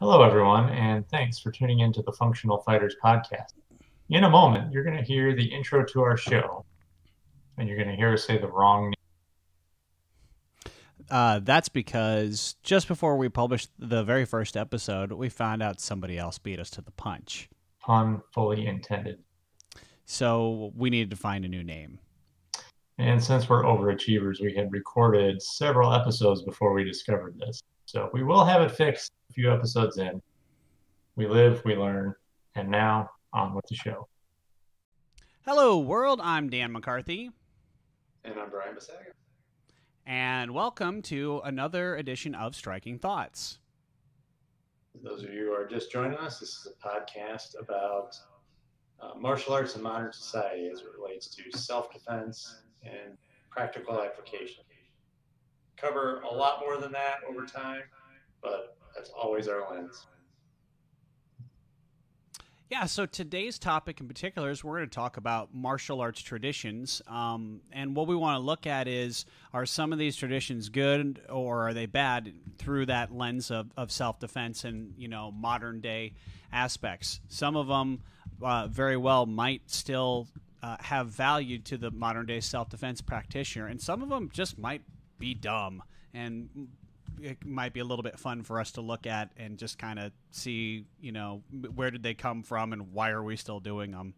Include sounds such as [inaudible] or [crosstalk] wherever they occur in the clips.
Hello, everyone, and thanks for tuning in to the Functional Fighters podcast. In a moment, you're going to hear the intro to our show, and you're going to hear us say the wrong name. Uh, that's because just before we published the very first episode, we found out somebody else beat us to the punch. Pun fully intended. So we needed to find a new name. And since we're overachievers, we had recorded several episodes before we discovered this. So we will have it fixed a few episodes in. We live, we learn, and now on with the show. Hello, world. I'm Dan McCarthy. And I'm Brian Basaga. And welcome to another edition of Striking Thoughts. For those of you who are just joining us, this is a podcast about uh, martial arts and modern society as it relates to self defense and practical application. Cover a lot more than that over time, but that's always our lens. Yeah, so today's topic in particular is we're going to talk about martial arts traditions. Um, and what we want to look at is are some of these traditions good or are they bad through that lens of, of self defense and, you know, modern day aspects? Some of them uh, very well might still uh, have value to the modern day self defense practitioner, and some of them just might be dumb and it might be a little bit fun for us to look at and just kind of see, you know, where did they come from and why are we still doing them.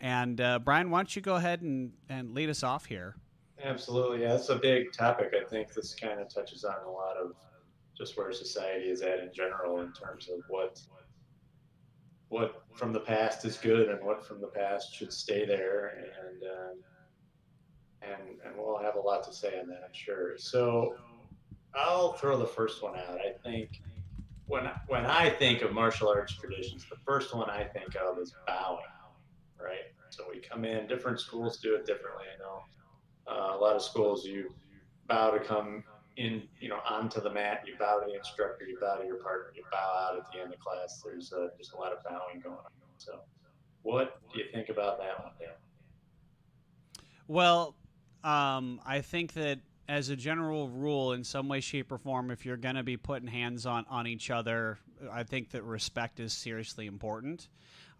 And uh, Brian, why don't you go ahead and, and lead us off here? Absolutely, yeah, it's a big topic. I think this kind of touches on a lot of just where society is at in general in terms of what what from the past is good and what from the past should stay there, and um, and and we'll have a lot to say on that, I'm sure. So I'll throw the first one out. I think when when I think of martial arts traditions, the first one I think of is bowing, right? So we come in. Different schools do it differently. I know uh, a lot of schools you bow to come in, you know, onto the mat. You bow to the instructor. You bow to your partner. You bow out at the end of class. There's uh, just a lot of bowing going on. So, what do you think about that one, Dan? Well, um, I think that as a general rule, in some way, shape, or form, if you're going to be putting hands on, on each other, I think that respect is seriously important.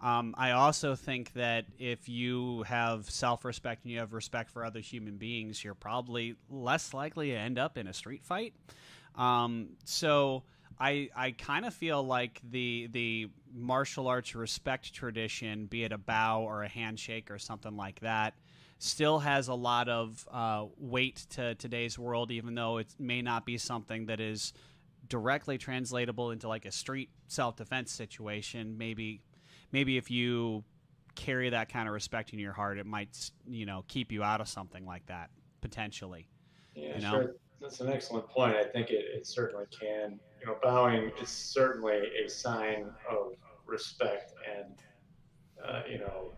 Um, I also think that if you have self respect and you have respect for other human beings, you're probably less likely to end up in a street fight. Um, so I, I kind of feel like the the martial arts respect tradition, be it a bow or a handshake or something like that, still has a lot of uh, weight to today's world, even though it may not be something that is directly translatable into like a street self defense situation. Maybe, maybe if you carry that kind of respect in your heart, it might you know keep you out of something like that potentially. Yeah, you know? sure. That's an excellent point. I think it, it certainly can. You know, bowing is certainly a sign of respect and uh, you know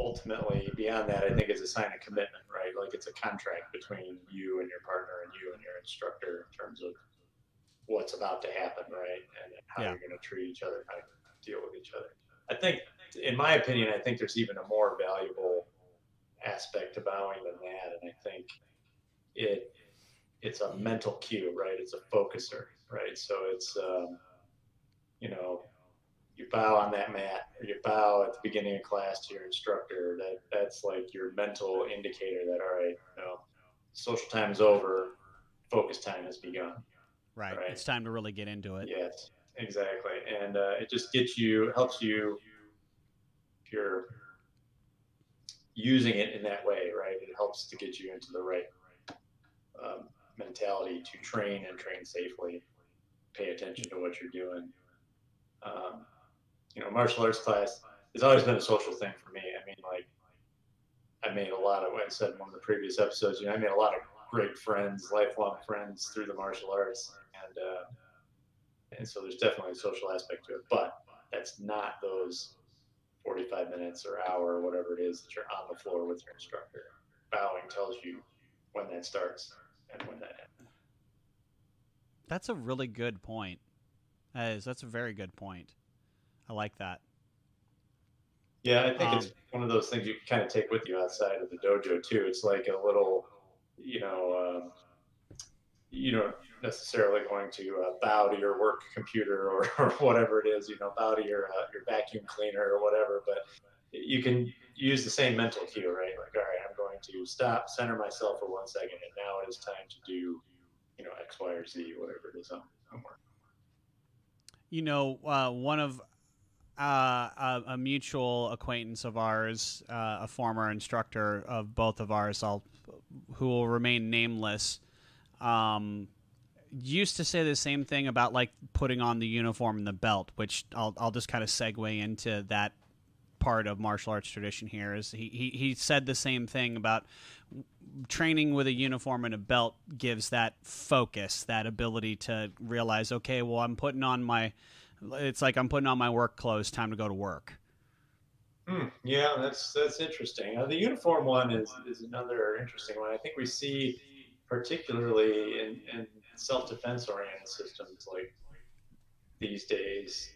ultimately beyond that, I think is a sign of commitment, right? Like it's a contract between you and your partner and you and your instructor in terms of what's about to happen, right? And how yeah. you're going to treat each other, how to deal with each other. I think, in my opinion, I think there's even a more valuable aspect to bowing than that. And I think it it's a mental cue, right? It's a focuser, right? So it's um, you know you bow on that mat or you bow at the beginning of class to your instructor that that's like your mental indicator that all right you know social time is over focus time has begun. Right, right? it's time to really get into it. Yes exactly. And uh, it just gets you helps you if you're using it in that way right it helps to get you into the right um, mentality to train and train safely. Pay attention to what you're doing. Um, you know, martial arts class has always been a social thing for me. I mean, like, I made a lot of, I said in one of the previous episodes, you know, I made a lot of great friends, lifelong friends through the martial arts. And, uh, and so there's definitely a social aspect to it, but that's not those 45 minutes or hour or whatever it is that you're on the floor with your instructor. Bowing tells you when that starts and when that ends. That's a really good point. That is, that's a very good point. I like that. Yeah, I think um, it's one of those things you can kind of take with you outside of the dojo too. It's like a little, you know, um, you know necessarily going to uh, bow to your work computer [laughs] or, or whatever it is, you know, bow to your uh, your vacuum cleaner or whatever. But you can use the same mental cue, right? Like, all right, I'm going to stop, center myself for one second, and now it is time to do, you know, X, Y, or Z, whatever it is I'm, I'm working. You know, uh, one of uh, a, a, mutual acquaintance of ours, uh, a former instructor of both of ours, I'll, who will remain nameless, um, used to say the same thing about like putting on the uniform and the belt, which I'll I'll just kind of segue into that part of martial arts tradition here is he, he, he said the same thing about training with a uniform and a belt gives that focus, that ability to realize, okay, well, I'm putting on my, it's like I'm putting on my work clothes, time to go to work. Mm, yeah, that's that's interesting. Uh, the uniform one is is another interesting one. I think we see particularly in, in self-defense oriented systems like these days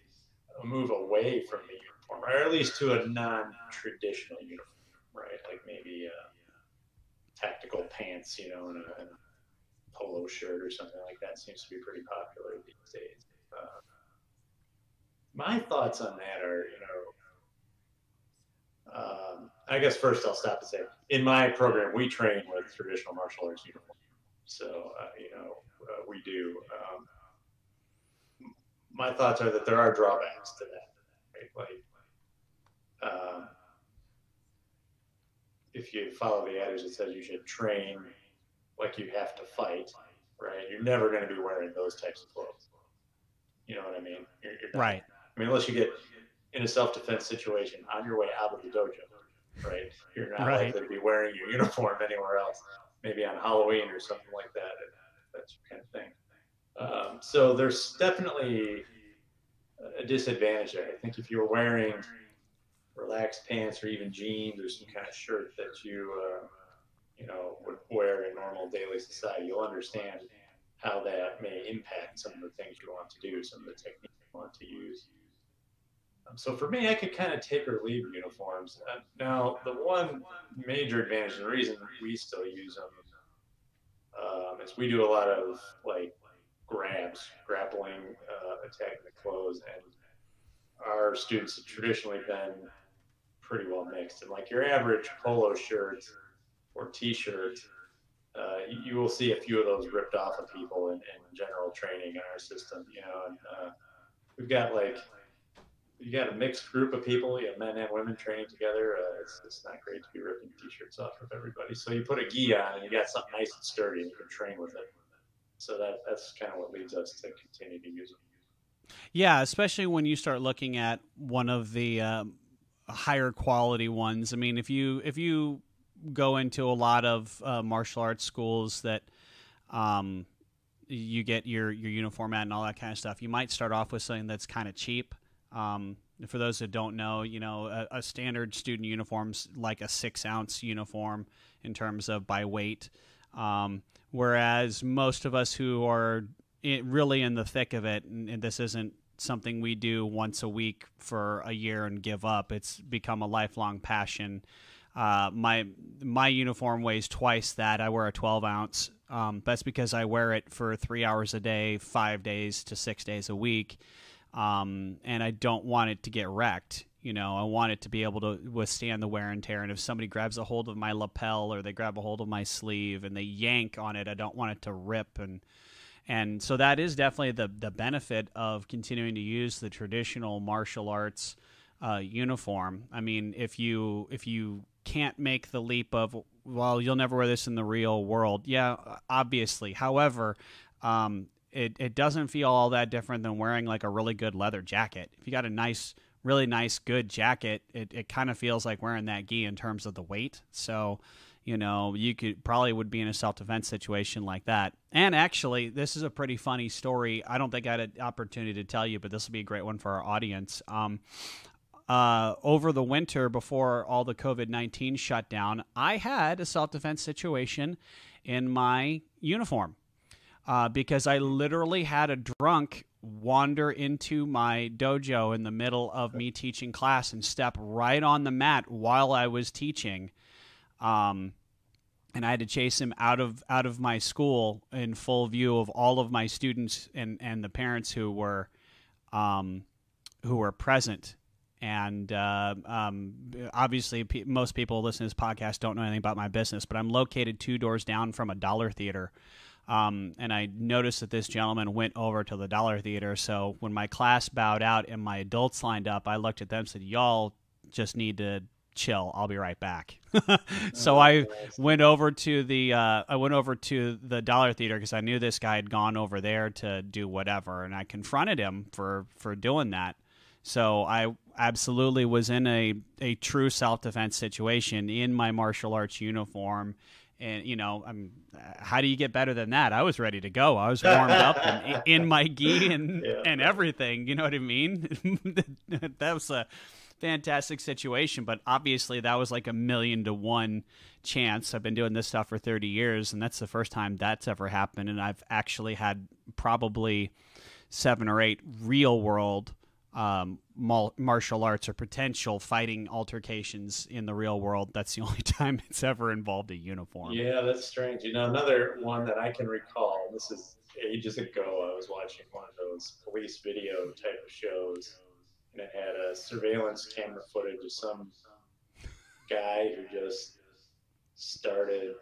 move away from the uniform, or at least to a non-traditional uniform, right? Like maybe uh, tactical pants, you know, and a, and a, polo shirt or something like that seems to be pretty popular these days. Uh, my thoughts on that are, you know, um, I guess first I'll stop and say, in my program, we train with traditional martial arts uniforms. So, uh, you know, uh, we do. Um, my thoughts are that there are drawbacks to that. Right? Like, um, if you follow the adage that says you should train like you have to fight, right? You're never going to be wearing those types of clothes. You know what I mean? You're, you're right. I mean, unless you get in a self-defense situation on your way out of the dojo, right? You're not right. likely to be wearing your [laughs] uniform anywhere else. Maybe on Halloween or something like that that kind of thing. Um, so there's definitely a disadvantage there. I think if you were wearing relaxed pants or even jeans or some kind of shirt that you, uh, you know, would wear in normal daily society, you'll understand how that may impact some of the things you want to do, some of the techniques you want to use. Um, so for me, I could kind of take or leave uniforms. Uh, now, the one major advantage, and reason we still use them um, is we do a lot of like grabs, grappling, uh, attacking the clothes, and our students have traditionally been pretty well mixed. And like your average polo shirt or t-shirt, uh, you, you, will see a few of those ripped off of people in, in general training in our system. You know, and uh, we've got like you got a mixed group of people, you have men and women training together. Uh, it's, it's not great to be ripping t-shirts off of everybody. So you put a gi on and you got something nice and sturdy and you can train with it. So that that's kind of what leads us to continue to use them. Yeah, especially when you start looking at one of the um, higher quality ones. I mean, if you if you go into a lot of uh, martial arts schools that um, you get your your uniform at and all that kind of stuff, you might start off with something that's kind of cheap um, for those that don't know, you know, a, a standard student uniform's like a six ounce uniform in terms of by weight. Um, whereas most of us who are really in the thick of it, and, and this isn't something we do once a week for a year and give up. It's become a lifelong passion. Uh, my my uniform weighs twice that. I wear a 12 ounce. Um, that's because I wear it for three hours a day, five days to six days a week um, and I don't want it to get wrecked. You know, I want it to be able to withstand the wear and tear. And if somebody grabs a hold of my lapel or they grab a hold of my sleeve and they yank on it, I don't want it to rip. And and so that is definitely the the benefit of continuing to use the traditional martial arts uh, uniform. I mean, if you if you can't make the leap of well, you'll never wear this in the real world. Yeah, obviously. However, um, it, it doesn't feel all that different than wearing like a really good leather jacket. If you got a nice, really nice, good jacket, it, it kind of feels like wearing that gi in terms of the weight. So, you know, you could probably would be in a self defense situation like that. And actually, this is a pretty funny story. I don't think I had an opportunity to tell you, but this will be a great one for our audience. Um, uh, over the winter before all the COVID 19 shut down, I had a self defense situation in my uniform uh, because I literally had a drunk wander into my dojo in the middle of me teaching class and step right on the mat while I was teaching. Um, and I had to chase him out of out of my school in full view of all of my students and and the parents who were um, who were present. And uh, um, obviously, most people listening to this podcast don't know anything about my business, but I'm located two doors down from a dollar theater. Um, and I noticed that this gentleman went over to the dollar theater. So when my class bowed out and my adults lined up, I looked at them and said, Y'all just need to chill. I'll be right back. [laughs] so I went over to the uh, I went over to the Dollar Theater because I knew this guy had gone over there to do whatever, and I confronted him for for doing that. So I absolutely was in a a true self defense situation in my martial arts uniform. And you know, I'm. Uh, how do you get better than that? I was ready to go. I was [laughs] warmed up and in my gi and [laughs] yeah. and everything. You know what I mean? [laughs] that was a fantastic situation, but obviously that was like a million to one chance. I've been doing this stuff for 30 years, and that's the first time that's ever happened. And I've actually had probably seven or eight real world um, martial arts or potential fighting altercations in the real world. That's the [laughs] only time it's ever involved a uniform. Yeah, that's strange. You know, another one that I can recall, this is ages ago, I was watching one of those police video type of shows and it had a surveillance camera footage of some guy who just started,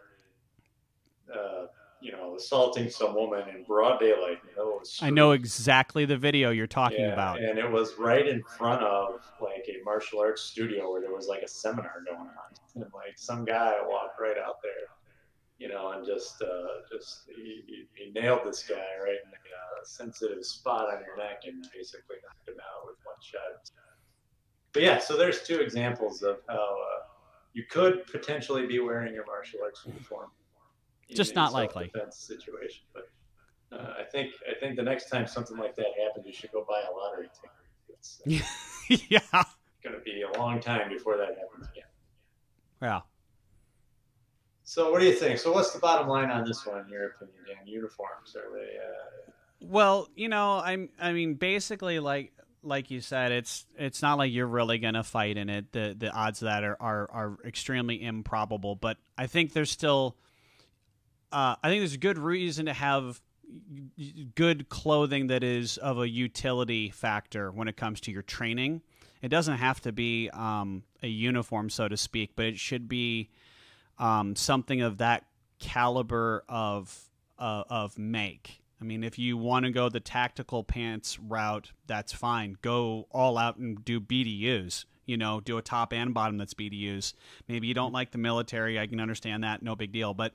uh, you know, assaulting some woman in broad daylight. I know exactly the video you're talking yeah, about. And it was right in front of like a martial arts studio where there was like a seminar going on. [laughs] And like some guy walked right out there, you know, and just, uh, just, he, he nailed this guy right in the uh, sensitive spot on your neck and basically knocked him out with one shot. But yeah, so there's two examples of how uh, you could potentially be wearing your martial arts uniform. Just not likely. Situation, but uh, I think I think the next time something like that happens, you should go buy a lottery ticket. It's, uh, [laughs] yeah, going to be a long time before that happens again. Yeah. So, what do you think? So, what's the bottom line on this one, in your opinion, Dan? Uniforms are they? Uh, well, you know, I'm. I mean, basically, like like you said, it's it's not like you're really gonna fight in it. The the odds of that are are, are extremely improbable. But I think there's still. Uh, I think there's a good reason to have good clothing that is of a utility factor when it comes to your training. It doesn't have to be um, a uniform, so to speak, but it should be um, something of that caliber of uh, of make. I mean, if you want to go the tactical pants route, that's fine. Go all out and do BDUs. You know, do a top and bottom that's BDUs. Maybe you don't like the military. I can understand that. No big deal. But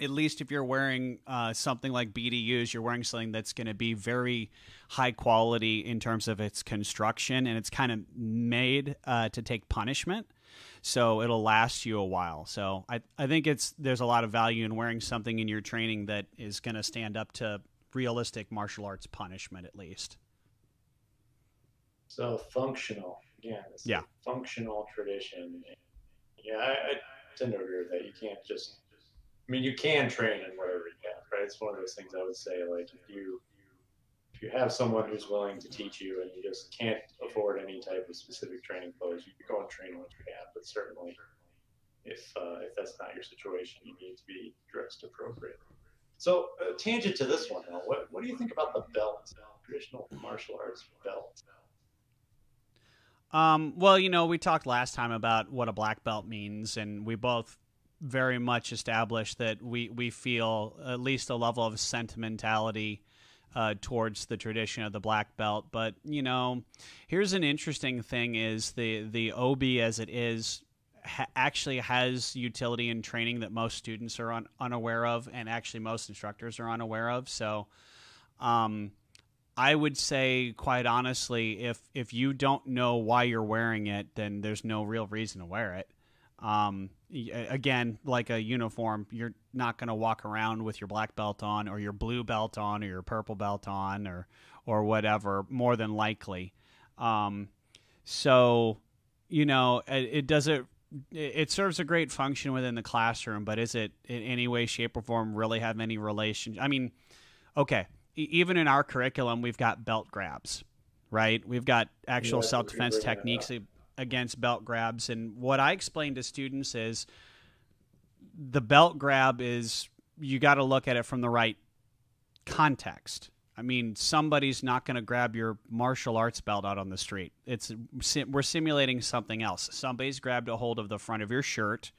at least if you're wearing uh, something like BDUs, you're wearing something that's going to be very high quality in terms of its construction and it's kind of made uh, to take punishment so it'll last you a while. So I, I think it's there's a lot of value in wearing something in your training that is going to stand up to realistic martial arts punishment at least. So functional, yeah, yeah, functional tradition. Yeah, I, I tend to agree with that. You can't just, I mean, you can train in whatever you have, right? It's one of those things I would say, like if you if you have someone who's willing to teach you and you just can't afford any type of specific training clothes, you can go and train what you have. But certainly, if uh, if that's not your situation, you need to be dressed appropriately. So, uh, tangent to this one, though, what what do you think about the belt, traditional martial arts belt? Um, well, you know, we talked last time about what a black belt means, and we both very much established that we we feel at least a level of sentimentality uh, towards the tradition of the black belt. But you know, here's an interesting thing: is the the obi as it is ha- actually has utility in training that most students are un- unaware of, and actually most instructors are unaware of. So. Um, I would say, quite honestly, if if you don't know why you're wearing it, then there's no real reason to wear it. Um, again, like a uniform, you're not going to walk around with your black belt on, or your blue belt on, or your purple belt on, or or whatever. More than likely, um, so you know, it, it does it. It serves a great function within the classroom, but is it in any way, shape, or form really have any relation? I mean, okay, even in our curriculum, we've got belt grabs, right? We've got actual yeah, self defense techniques against belt grabs. And what I explain to students is the belt grab is you got to look at it from the right context. I mean, somebody's not going to grab your martial arts belt out on the street. It's we're simulating something else. Somebody's grabbed a hold of the front of your shirt,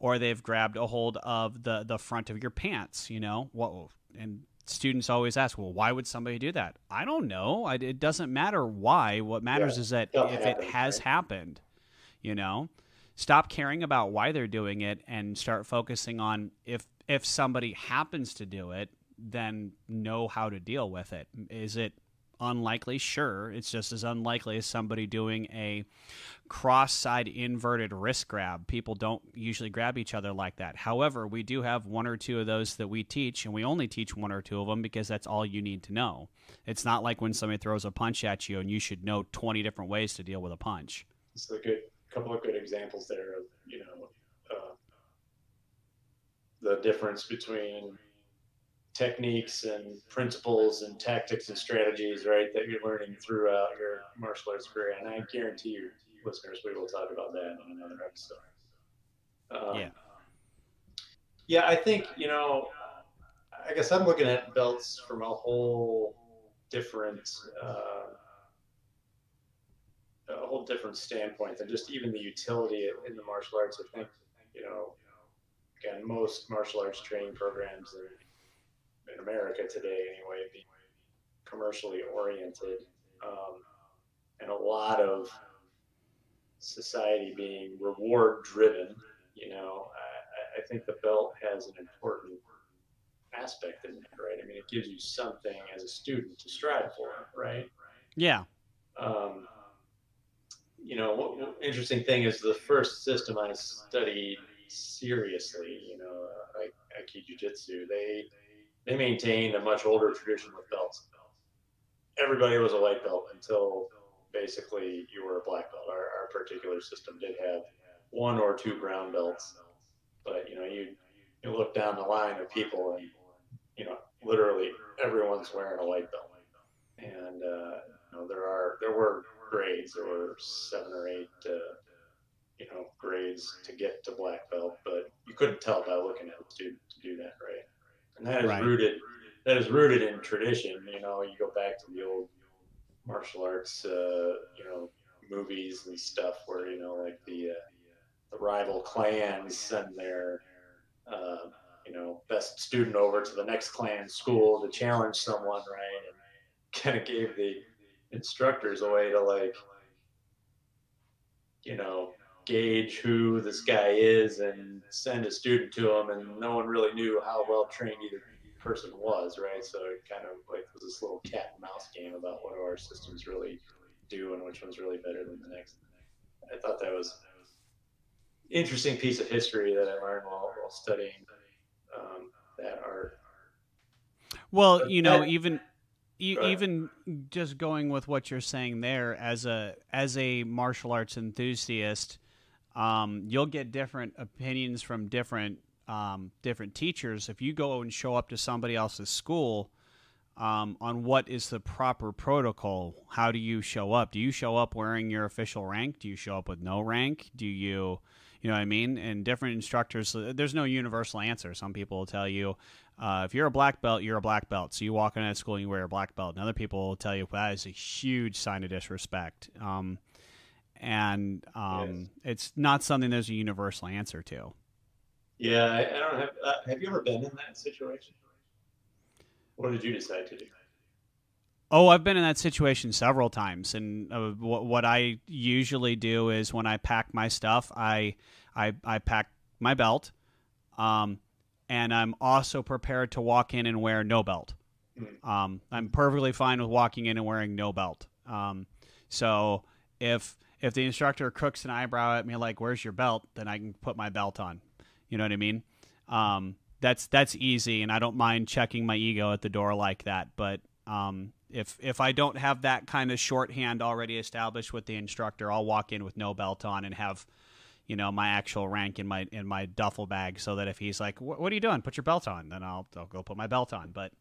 or they've grabbed a hold of the the front of your pants. You know what? And students always ask, well, why would somebody do that? I don't know. I, it doesn't matter why. What matters yeah, is that if happen, it has right? happened, you know, stop caring about why they're doing it and start focusing on if if somebody happens to do it, then know how to deal with it. Is it unlikely? Sure. It's just as unlikely as somebody doing a cross side inverted wrist grab. People don't usually grab each other like that. However, we do have one or two of those that we teach, and we only teach one or two of them because that's all you need to know. It's not like when somebody throws a punch at you and you should know 20 different ways to deal with a punch. It's a good couple of good examples there of, you know, uh, the difference between techniques and principles and tactics and strategies, right, that you're learning throughout your martial arts career. And I guarantee you, listeners, we will talk about that in another episode. Um, yeah. Yeah, I think, you know, I guess I'm looking at belts from a whole different, uh, a whole different standpoint than just even the utility in the martial arts. I think, you know, again, most martial arts training programs in, America today, anyway, being commercially oriented, um, and a lot of society being reward driven, you know, I, I, think the belt has an important aspect in that, right? I mean, it gives you something as a student to strive for, right? Yeah. Um, you know, what, what, interesting thing is the first system I studied seriously, you know, like Aikido Jiu-Jitsu, they they maintained a much older tradition with belts. Everybody was a white belt until basically you were a black belt. Our, our particular system did have one or two brown belts, but you know, you you look down the line of people and you know, literally everyone's wearing a white belt. And uh, you know, there are there were grades. There were seven or eight, uh, you know, grades to get to black belt, but you couldn't tell by looking at the student to do that, right? And that is right. rooted. That is rooted in tradition. You know, you go back to the old martial arts, uh, you know, movies and stuff where you know, like the uh, the rival clans send their uh, you know best student over to the next clan school to challenge someone, right? And kind of gave the instructors a way to like, you know, gauge who this guy is and send a student to him, and no one really knew how well trained either person was, right? So it kind of like was this little cat and mouse game about what do our systems really do and which one's really better than the next. I thought that was interesting piece of history that I learned while, while studying um, that art. Well, but you know, that, even even just going with what you're saying there, as a as a martial arts enthusiast, um, you'll get different opinions from different um, different teachers, if you go and show up to somebody else's school um, on what is the proper protocol, how do you show up? Do you show up wearing your official rank? Do you show up with no rank? Do you, you know what I mean? And different instructors, there's no universal answer. Some people will tell you, uh, if you're a black belt, you're a black belt. So you walk into school and you wear a black belt. And other people will tell you well, that is a huge sign of disrespect. Um, and um, yes. it's not something there's a universal answer to. Yeah, I, I don't have. Uh, have you ever been in that situation? What did you decide to do? Oh, I've been in that situation several times, and uh, what, what I usually do is when I pack my stuff, I I, I pack my belt, um, and I'm also prepared to walk in and wear no belt. Mm-hmm. Um, I'm perfectly fine with walking in and wearing no belt. Um, so if if the instructor crooks an eyebrow at me like, "Where's your belt?" then I can put my belt on. You know what I mean? Um, that's that's easy, and I don't mind checking my ego at the door like that. But um, if if I don't have that kind of shorthand already established with the instructor, I'll walk in with no belt on and have you know my actual rank in my in my duffel bag, so that if he's like, "What are you doing? Put your belt on," then I'll I'll go put my belt on. But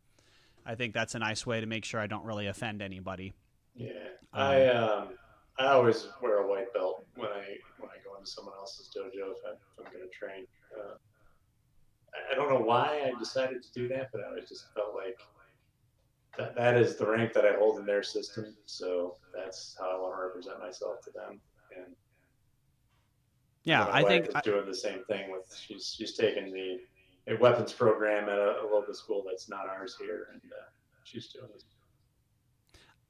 I think that's a nice way to make sure I don't really offend anybody. Yeah, um, I um, I always wear a white belt when I when I go into someone else's dojo if, I, am going to train. Uh, I don't know why I decided to do that, but I always just felt like that that is the rank that I hold in their system. So that's how I want to represent myself to them. And yeah, I think is doing the same thing with she's she's taking the a weapons program at a, a local school that's not ours here, and uh, she's doing this.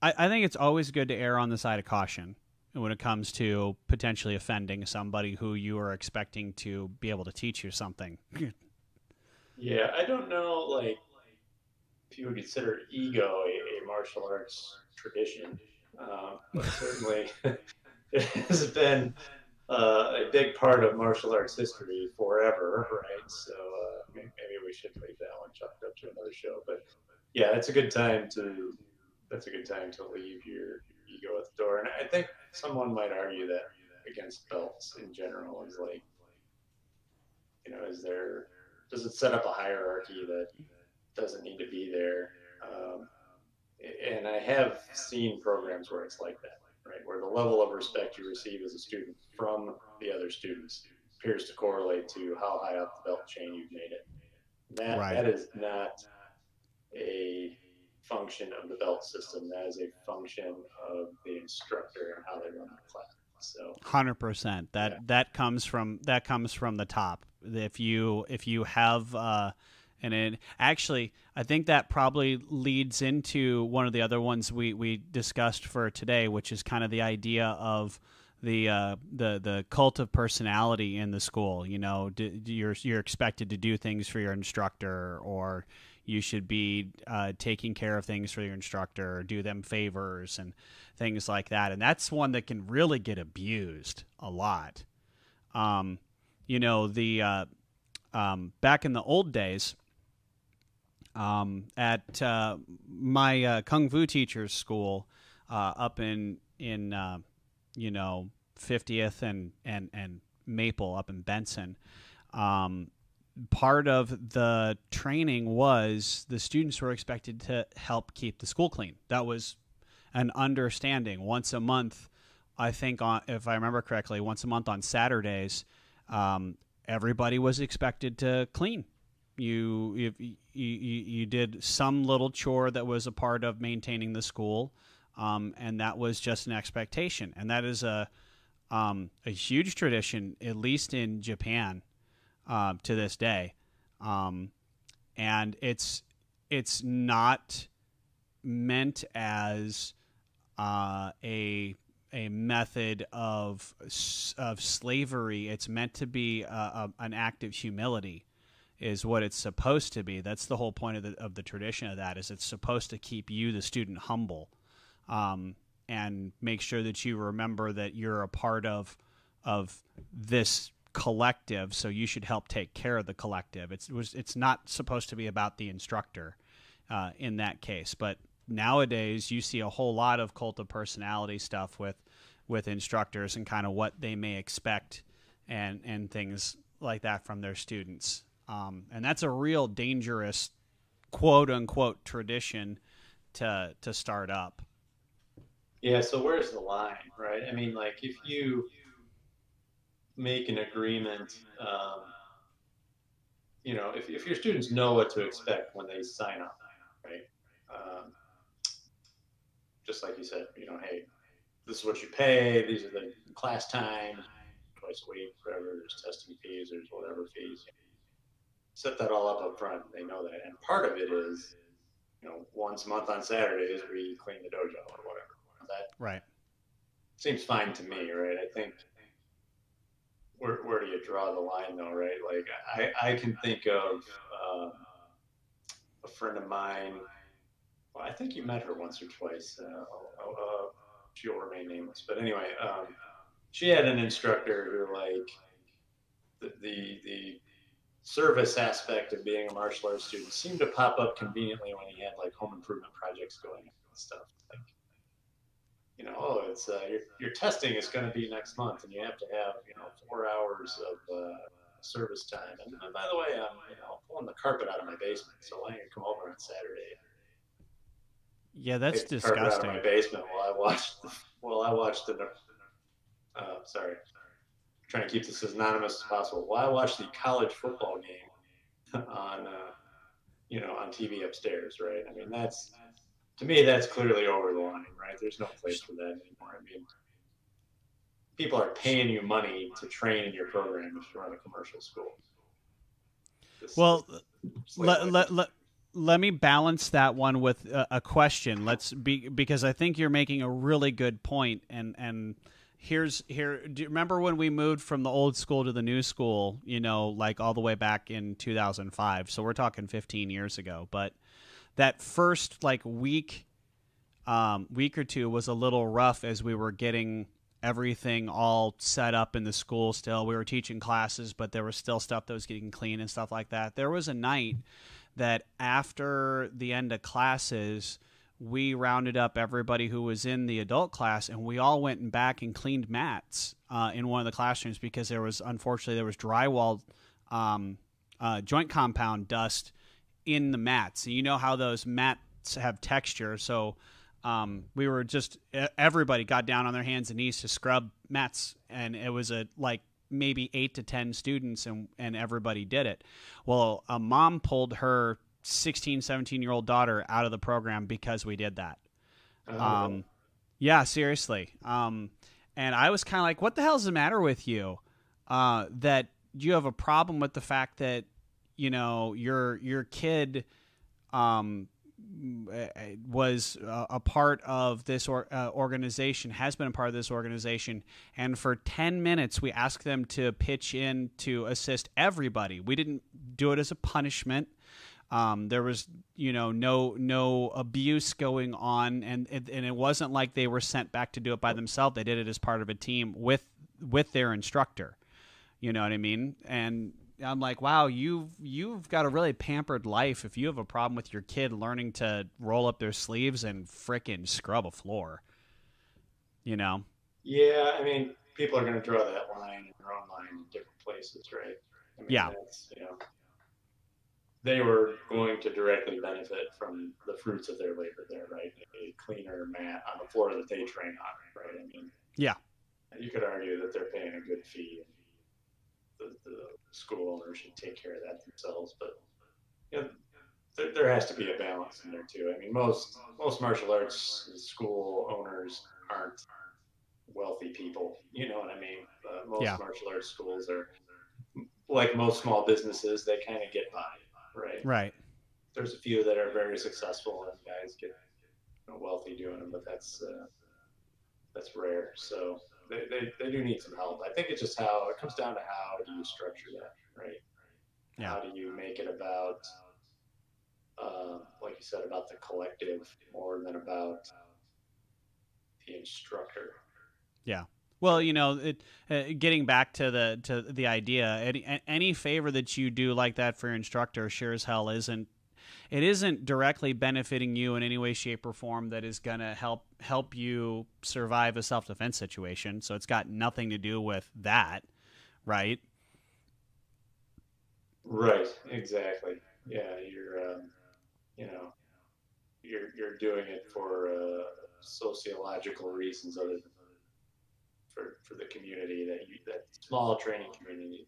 I, I think it's always good to err on the side of caution when it comes to potentially offending somebody who you are expecting to be able to teach you something. [laughs] yeah, I don't know, like if you would consider ego a, a martial arts tradition, uh, but certainly [laughs] it has been uh, a big part of martial arts history forever, right? So uh, maybe we should leave that one chalked up to another show. But yeah, it's a good time to that's a good time to leave your ego at the door. And I think someone might argue that against belts in general is like, you know, is there does it set up a hierarchy that doesn't need to be there? Um, and I have seen programs where it's like that right? Where the level of respect you receive as a student from the other students appears to correlate to how high up the belt chain you've made it. That right. that is not a function of the belt system. That is a function of the instructor and how they run the class. So hundred percent. That yeah. that comes from that comes from the top. If you if you have uh, and it actually i think that probably leads into one of the other ones we, we discussed for today which is kind of the idea of the uh, the the cult of personality in the school you know you're you're expected to do things for your instructor or you should be uh, taking care of things for your instructor do them favors and things like that and that's one that can really get abused a lot um, you know the uh, um, back in the old days um, at uh, my uh, kung fu teacher's school uh, up in in uh, you know 50th and and and Maple up in Benson. Um, part of the training was the students were expected to help keep the school clean. That was an understanding. Once a month, I think, on, if I remember correctly, once a month on Saturdays, um, everybody was expected to clean you, you you you did some little chore that was a part of maintaining the school, um, and that was just an expectation, and that is a um, a huge tradition, at least in Japan, uh, to this day, um, and it's it's not meant as uh, a a method of of slavery. It's meant to be a, a, an act of humility is what it's supposed to be. That's the whole point of the of the tradition of that is it's supposed to keep you, the student, humble, um, and make sure that you remember that you're a part of of this collective. So you should help take care of the collective. It's it was it's not supposed to be about the instructor uh, in that case, but nowadays you see a whole lot of cult of personality stuff with with instructors and kind of what they may expect and and things like that from their students. Um, and that's a real dangerous quote unquote tradition to to start up. Yeah, so where's the line, right? I mean, like if you make an agreement, um, you know, if, if your students know what to expect when they sign up, right? Um, just like you said, you know, hey, this is what you pay. These are the class times, twice a week, whatever. There's testing fees, there's whatever fees set that all up up front. They know that. And part of it is, you know, once a month on Saturdays, we clean the dojo or whatever. That right. seems fine to me, right? I think where, where do you draw the line though, right? Like I, I can think of um, a friend of mine. Well, I think you met her once or twice. Uh, uh, she'll remain nameless, but anyway, um, she had an instructor who like the, the, the service aspect of being a martial arts student seemed to pop up conveniently when he had like home improvement projects going and stuff. Like, you know, oh, it's uh, your, your testing is going to be next month, and you have to have you know four hours of uh, service time. And, and, by the way, I'm you know pulling the carpet out of my basement, so why don't you come over on Saturday? Yeah, that's disgusting. Out of my basement while I watched while I watched the. Uh, sorry, trying to keep this as anonymous as possible. While I watched the college football game on uh, you know on TV upstairs, right? I mean that's to me that's clearly over the line, right? There's no place for that anymore. I mean people are paying you money to train in your program if you're run a commercial school. This well, let, let, let, let me balance that one with a, a, question. Let's be because I think you're making a really good point and and here's here do you remember when we moved from the old school to the new school, you know, like all the way back in 2005. So we're talking 15 years ago, but that first like week um, week or two was a little rough as we were getting everything all set up in the school still. We were teaching classes, but there was still stuff that was getting clean and stuff like that. There was a night that after the end of classes, we rounded up everybody who was in the adult class and we all went back and cleaned mats uh, in one of the classrooms because there was unfortunately there was drywall um, uh, joint compound dust in the mats and you know how those mats have texture so um, we were just everybody got down on their hands and knees to scrub mats, and it was a like maybe eight to ten students, and and everybody did it. Well, a mom pulled her 16, 17 year old daughter out of the program because we did that. Oh. Um, yeah, seriously. Um, and I was kind of like, "What the hell's the matter with you? Uh, that you have a problem with the fact that you know your your kid." Um, was a part of this or, uh, organization, has been a part of this organization, and for 10 minutes we asked them to pitch in to assist everybody. We didn't do it as a punishment. Um, there was, you know, no no abuse going on, and and it wasn't like they were sent back to do it by themselves. They did it as part of a team with with their instructor. You know what I mean? And I'm like, wow, you've you've got a really pampered life. If you have a problem with your kid learning to roll up their sleeves and fricking scrub a floor, you know. Yeah, I mean, people are going to draw that line in their own line in different places, right? I mean, yeah. You know, they were going to directly benefit from the fruits of their labor there, right? A cleaner mat on the floor that they train on, right? I mean, yeah. You could argue that they're paying a good fee. The, the school owners should take care of that themselves. But you know, there, there has to be a balance in there too. I mean, most most martial arts school owners aren't wealthy people. You know what I mean? Uh, most yeah. martial arts schools are like most small businesses. They kind of get by, right? Right. There's a few that are very successful and guys get you know, wealthy doing them, but that's uh, that's rare. So they, they, they do need some help. I think it's just how it comes down to how do you structure that, right? Yeah. How do you make it about, uh, like you said, about the collective more than about the instructor? Yeah. Well, you know, it, uh, getting back to the to the idea, any, any favor that you do like that for your instructor sure as hell isn't it isn't directly benefiting you in any way, shape, or form that is going to help help you survive a self defense situation. So it's got nothing to do with that, right? Right. Exactly. Yeah, you're, um, you know, you're you're doing it for uh, sociological reasons other than for for the community that you that small training community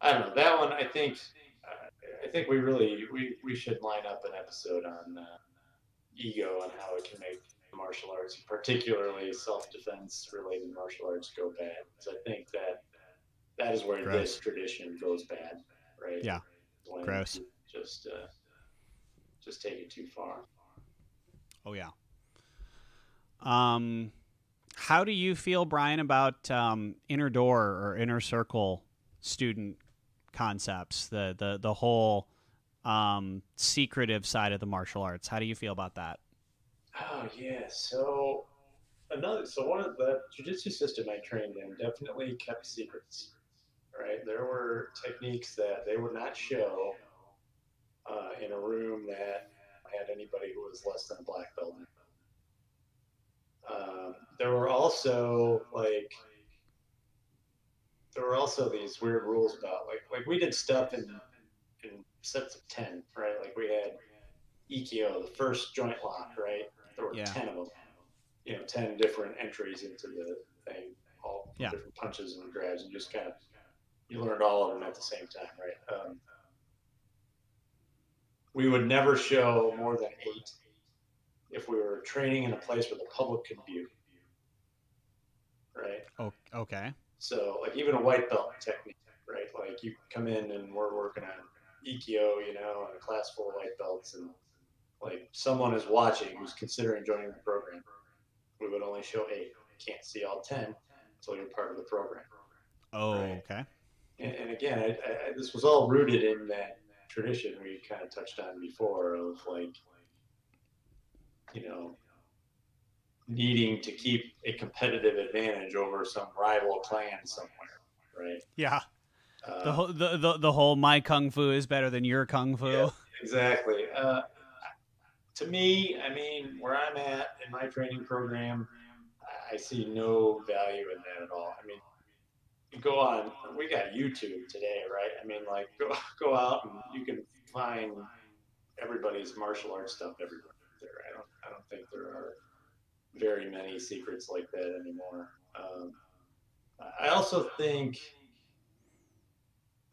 I don't know that one. I think uh, I think we really we, we should line up an episode on uh, ego and how it can make martial arts, particularly self defense related martial arts, go bad. So I think that that is where Gross. this tradition goes bad, right? Yeah. When Gross. Just uh, just take it too far. Oh yeah. Um, how do you feel, Brian, about um, inner door or inner circle student concepts, the the the whole um, secretive side of the martial arts. How do you feel about that? Oh yeah, so another so one of the jiu-jitsu system I trained in definitely kept secrets. Right, there were techniques that they would not show uh, in a room that had anybody who was less than a black belt. Um, there were also like there were also these weird rules about like like we did stuff in in sets of ten, right? Like we had Ikkyo, the first joint lock, right? There were yeah. ten of them. You know, ten different entries into the thing, all yeah. different punches and grabs, and just kind of you learned all of them at the same time, right? Um, we would never show more than eight if we were training in a place where the public could view. Right. Oh, okay. So, like even a white belt technique, right? Like you come in and we're working on Ikkyo, you know, and a class full of white belts, and like someone is watching who's considering joining the program. We would only show eight. You can't see all ten until you're part of the program. Oh, right? okay. And, and again, I, I, this was all rooted in that tradition we kind of touched on before of like, you know, needing to keep a competitive advantage over some rival clan somewhere, right? Yeah. Uh, the, whole, the, the the whole my kung fu is better than your kung fu. Yeah, exactly. Uh, to me, I mean, where I'm at in my training program, I see no value in that at all. I mean, go on, we got YouTube today, right? I mean, like go [laughs] go out and you can find everybody's martial arts stuff everywhere. There, I don't I don't think there are very many secrets like that anymore. Um, I also think,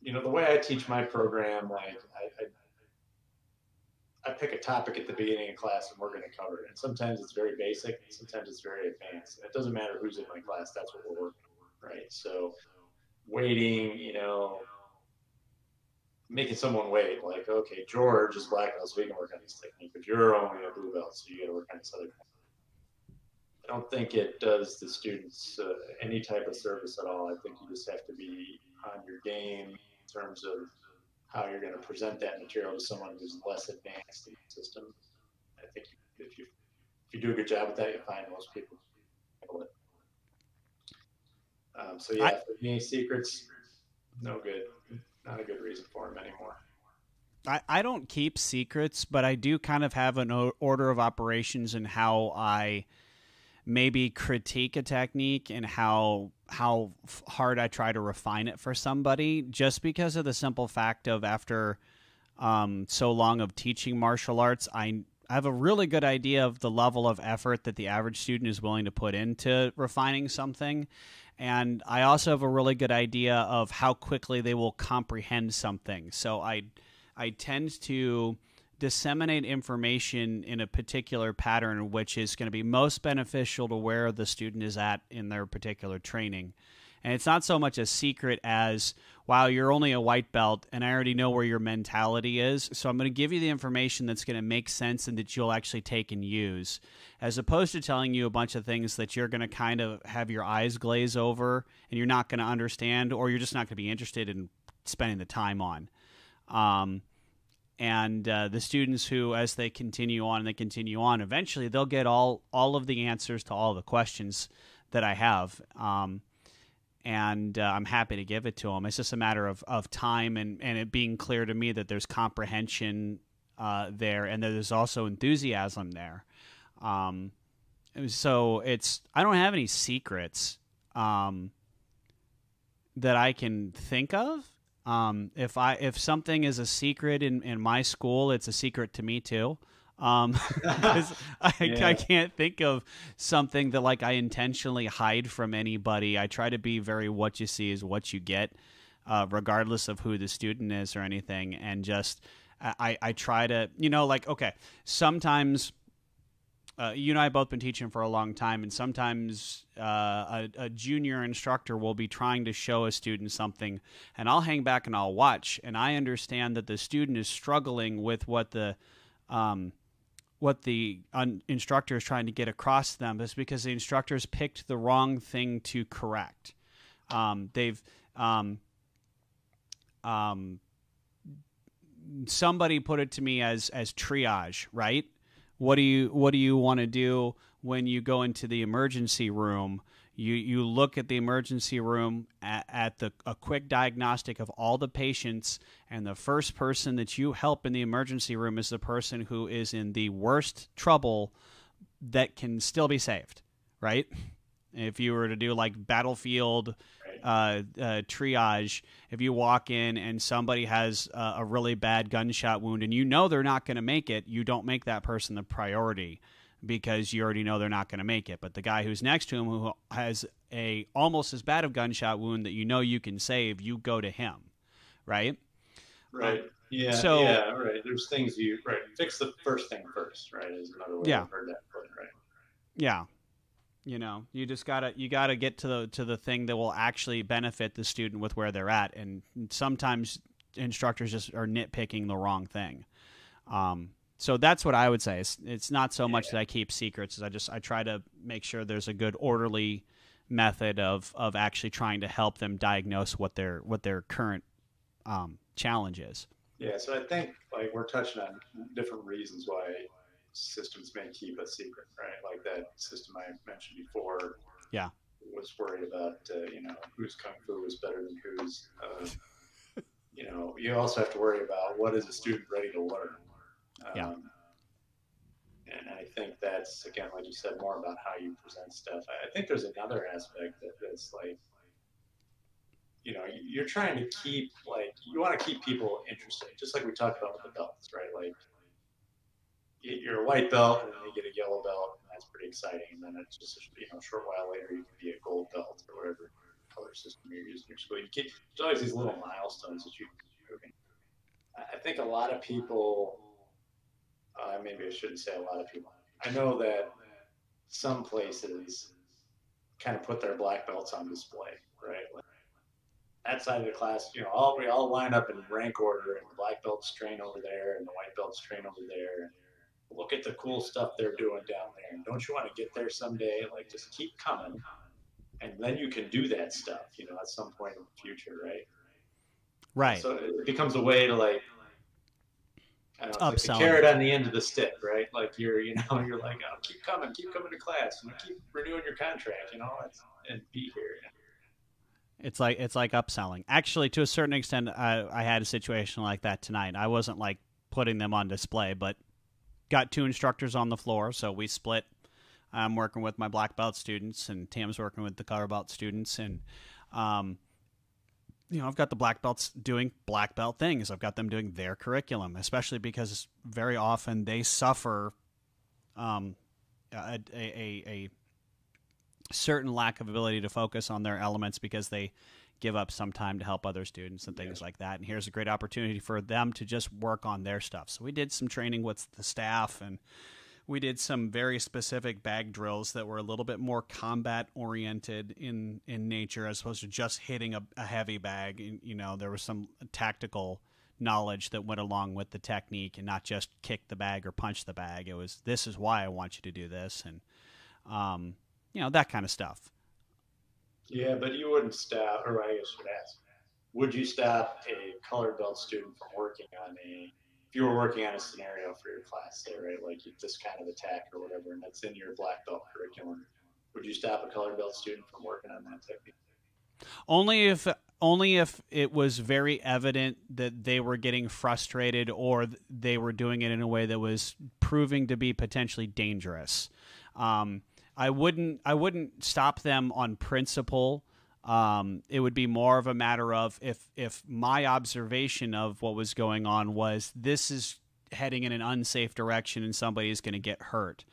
you know, the way I teach my program, like I, I, I pick a topic at the beginning of class and we're going to cover it. And sometimes it's very basic, sometimes it's very advanced. It doesn't matter who's in my class, that's what we're working on, right? So, waiting, you know, making someone wait, like, okay, George is black belt, so we can work on this technique, but you're only a blue belt, so you got to work on this other I don't think it does the students uh, any type of service at all. I think you just have to be on your game in terms of how you're going to present that material to someone who's less advanced in the system. I think if you if you do a good job with that, you'll find most people handle it. Um, so yeah, I, for me, secrets, no good. Not a good reason for them anymore. I, I don't keep secrets, but I do kind of have an order of operations and how I maybe critique a technique and how how hard I try to refine it for somebody just because of the simple fact of after um, so long of teaching martial arts, I I have a really good idea of the level of effort that the average student is willing to put into refining something. And I also have a really good idea of how quickly they will comprehend something. So I I tend to disseminate information in a particular pattern which is going to be most beneficial to where the student is at in their particular training. And it's not so much a secret as, wow, you're only a white belt and I already know where your mentality is. So I'm going to give you the information that's going to make sense and that you'll actually take and use, as opposed to telling you a bunch of things that you're going to kind of have your eyes glaze over and you're not going to understand or you're just not going to be interested in spending the time on. Um, and uh, the students who as they continue on and they continue on eventually they'll get all all of the answers to all the questions that i have um, and uh, i'm happy to give it to them it's just a matter of, of time and, and it being clear to me that there's comprehension uh, there and that there's also enthusiasm there. Um, so it's i don't have any secrets um, that i can think of um, if I if something is a secret in, in my school, it's a secret to me too. Um, [laughs] I, yeah. I can't think of something that like I intentionally hide from anybody. I try to be very what you see is what you get, uh, regardless of who the student is or anything. And just I, I try to you know like okay sometimes uh, you and I both been teaching for a long time, and sometimes uh, a, a, junior instructor will be trying to show a student something, and I'll hang back and I'll watch, and I understand that the student is struggling with what the um, what the un- instructor is trying to get across to them is because the instructors picked the wrong thing to correct. Um, they've um, um, somebody put it to me as as triage, right? What do you what do you want to do when you go into the emergency room? You you look at the emergency room at, at, the a quick diagnostic of all the patients and the first person that you help in the emergency room is the person who is in the worst trouble that can still be saved right? If you were to do like battlefield uh, uh, triage, if you walk in and somebody has a really bad gunshot wound and you know they're not going to make it, you don't make that person the priority because you already know they're not going to make it. But the guy who's next to him who has a almost as bad of gunshot wound that you know you can save, you go to him, right? Right. Yeah. So yeah, right. There's things you right. Fix the first thing first, right? Is another way yeah. I've heard that put, right? Yeah. You know, you just gotta you gotta get to the to the thing that will actually benefit the student with where they're at, and sometimes instructors just are nitpicking the wrong thing. Um, so that's what I would say. It's, it's not so much that I keep secrets as I just I try to make sure there's a good orderly method of of actually trying to help them diagnose what their what their current um, challenge is. Yeah, so I think like we're touching on different reasons why systems may keep a secret, right? Like that system I mentioned before. Yeah. Was worried about uh, you know whose kung fu is better than whose. Uh, you know, you also have to worry about what is a student ready to learn. Um, yeah. And I think that's again, like you said, more about how you present stuff. I, I think there's another aspect that, that's like you know you're trying to keep like you want to keep people interested just like we talked about with the belts right like you're a white belt and then you get a yellow belt and that's pretty exciting. And then it's just you know a short while later you can be a gold belt or whatever color system you're using. In your school you get there's always these little milestones that you moving i think a lot of people uh, maybe i shouldn't say a lot of people i know that some places kind of put their black belts on display right? Like, that side of the class, you know, all we all line up in rank order, and the black belts train over there, and the white belts train over there. Look at the cool stuff they're doing down there, don't you want to get there someday? Like, just keep coming, and then you can do that stuff, you know, at some point in the future, right? Right. So it becomes a way to like, I don't know, like the carrot on the end of the stick, right? Like you're, you know, [laughs] you're like, oh, keep coming, keep coming to class, and keep renewing your contract, you know, and be here. It's like it's like upselling. Actually, to a certain extent, I, I had a situation like that tonight. I wasn't like putting them on display, but got two instructors on the floor, so we split. I'm working with my black belt students, and Tam's working with the color belt students, and um, you know, I've got the black belts doing black belt things. I've got them doing their curriculum, especially because very often they suffer um, a, a, a, certain lack of ability to focus on their elements because they give up some time to help other students and things yeah. like that. And here's a great opportunity for them to just work on their stuff. So we did some training with the staff and we did some very specific bag drills that were a little bit more combat oriented in in nature as opposed to just hitting a, a heavy bag. And, you know, there was some tactical knowledge that went along with the technique and not just kick the bag or punch the bag. It was this is why I want you to do this and um, you know that kind of stuff. Yeah, but you wouldn't stop, or I guess would ask, would you stop a colored belt student from working on a, if you were working on a scenario for your class, say, right, like this kind of attack or whatever, and that's in your black belt curriculum, would you stop a colored belt student from working on that technique? Only if only if it was very evident that they were getting frustrated or they were doing it in a way that was proving to be potentially dangerous. Um, I wouldn't I wouldn't stop them on principle. Um, it would be more of a matter of if if my observation of what was going on was this is heading in an unsafe direction and somebody is going to get hurt,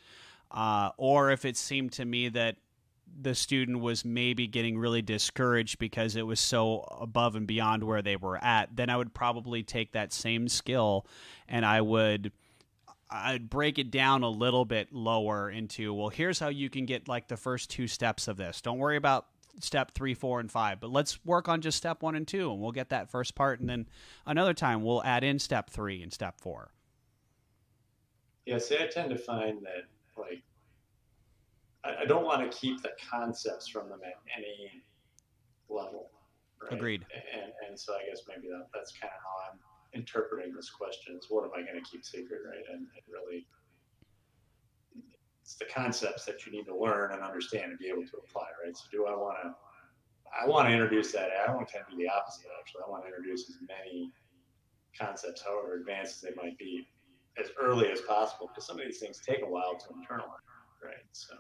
uh, or if it seemed to me that the student was maybe getting really discouraged because it was so above and beyond where they were at, then I would probably take that same skill and I would I'd break it down a little bit lower into well, here's how you can get like the first two steps of this. Don't worry about step three, four, and five, but let's work on just step one and two, and we'll get that first part, and then another time we'll add in step three and step four. Yeah, see, I tend to find that like I, I don't want to keep the concepts from them at any level. Right? Agreed. And and so I guess maybe that, that's kind of how I'm interpreting this question is what am I going to keep secret, right? And, and really, it's the concepts that you need to learn and understand and be able to apply, right? So, do I want to? I want to introduce that. I want to do the opposite. Actually, I want to introduce as many concepts, however advanced as they might be, as early as possible, because some of these things take a while to internalize, right? So.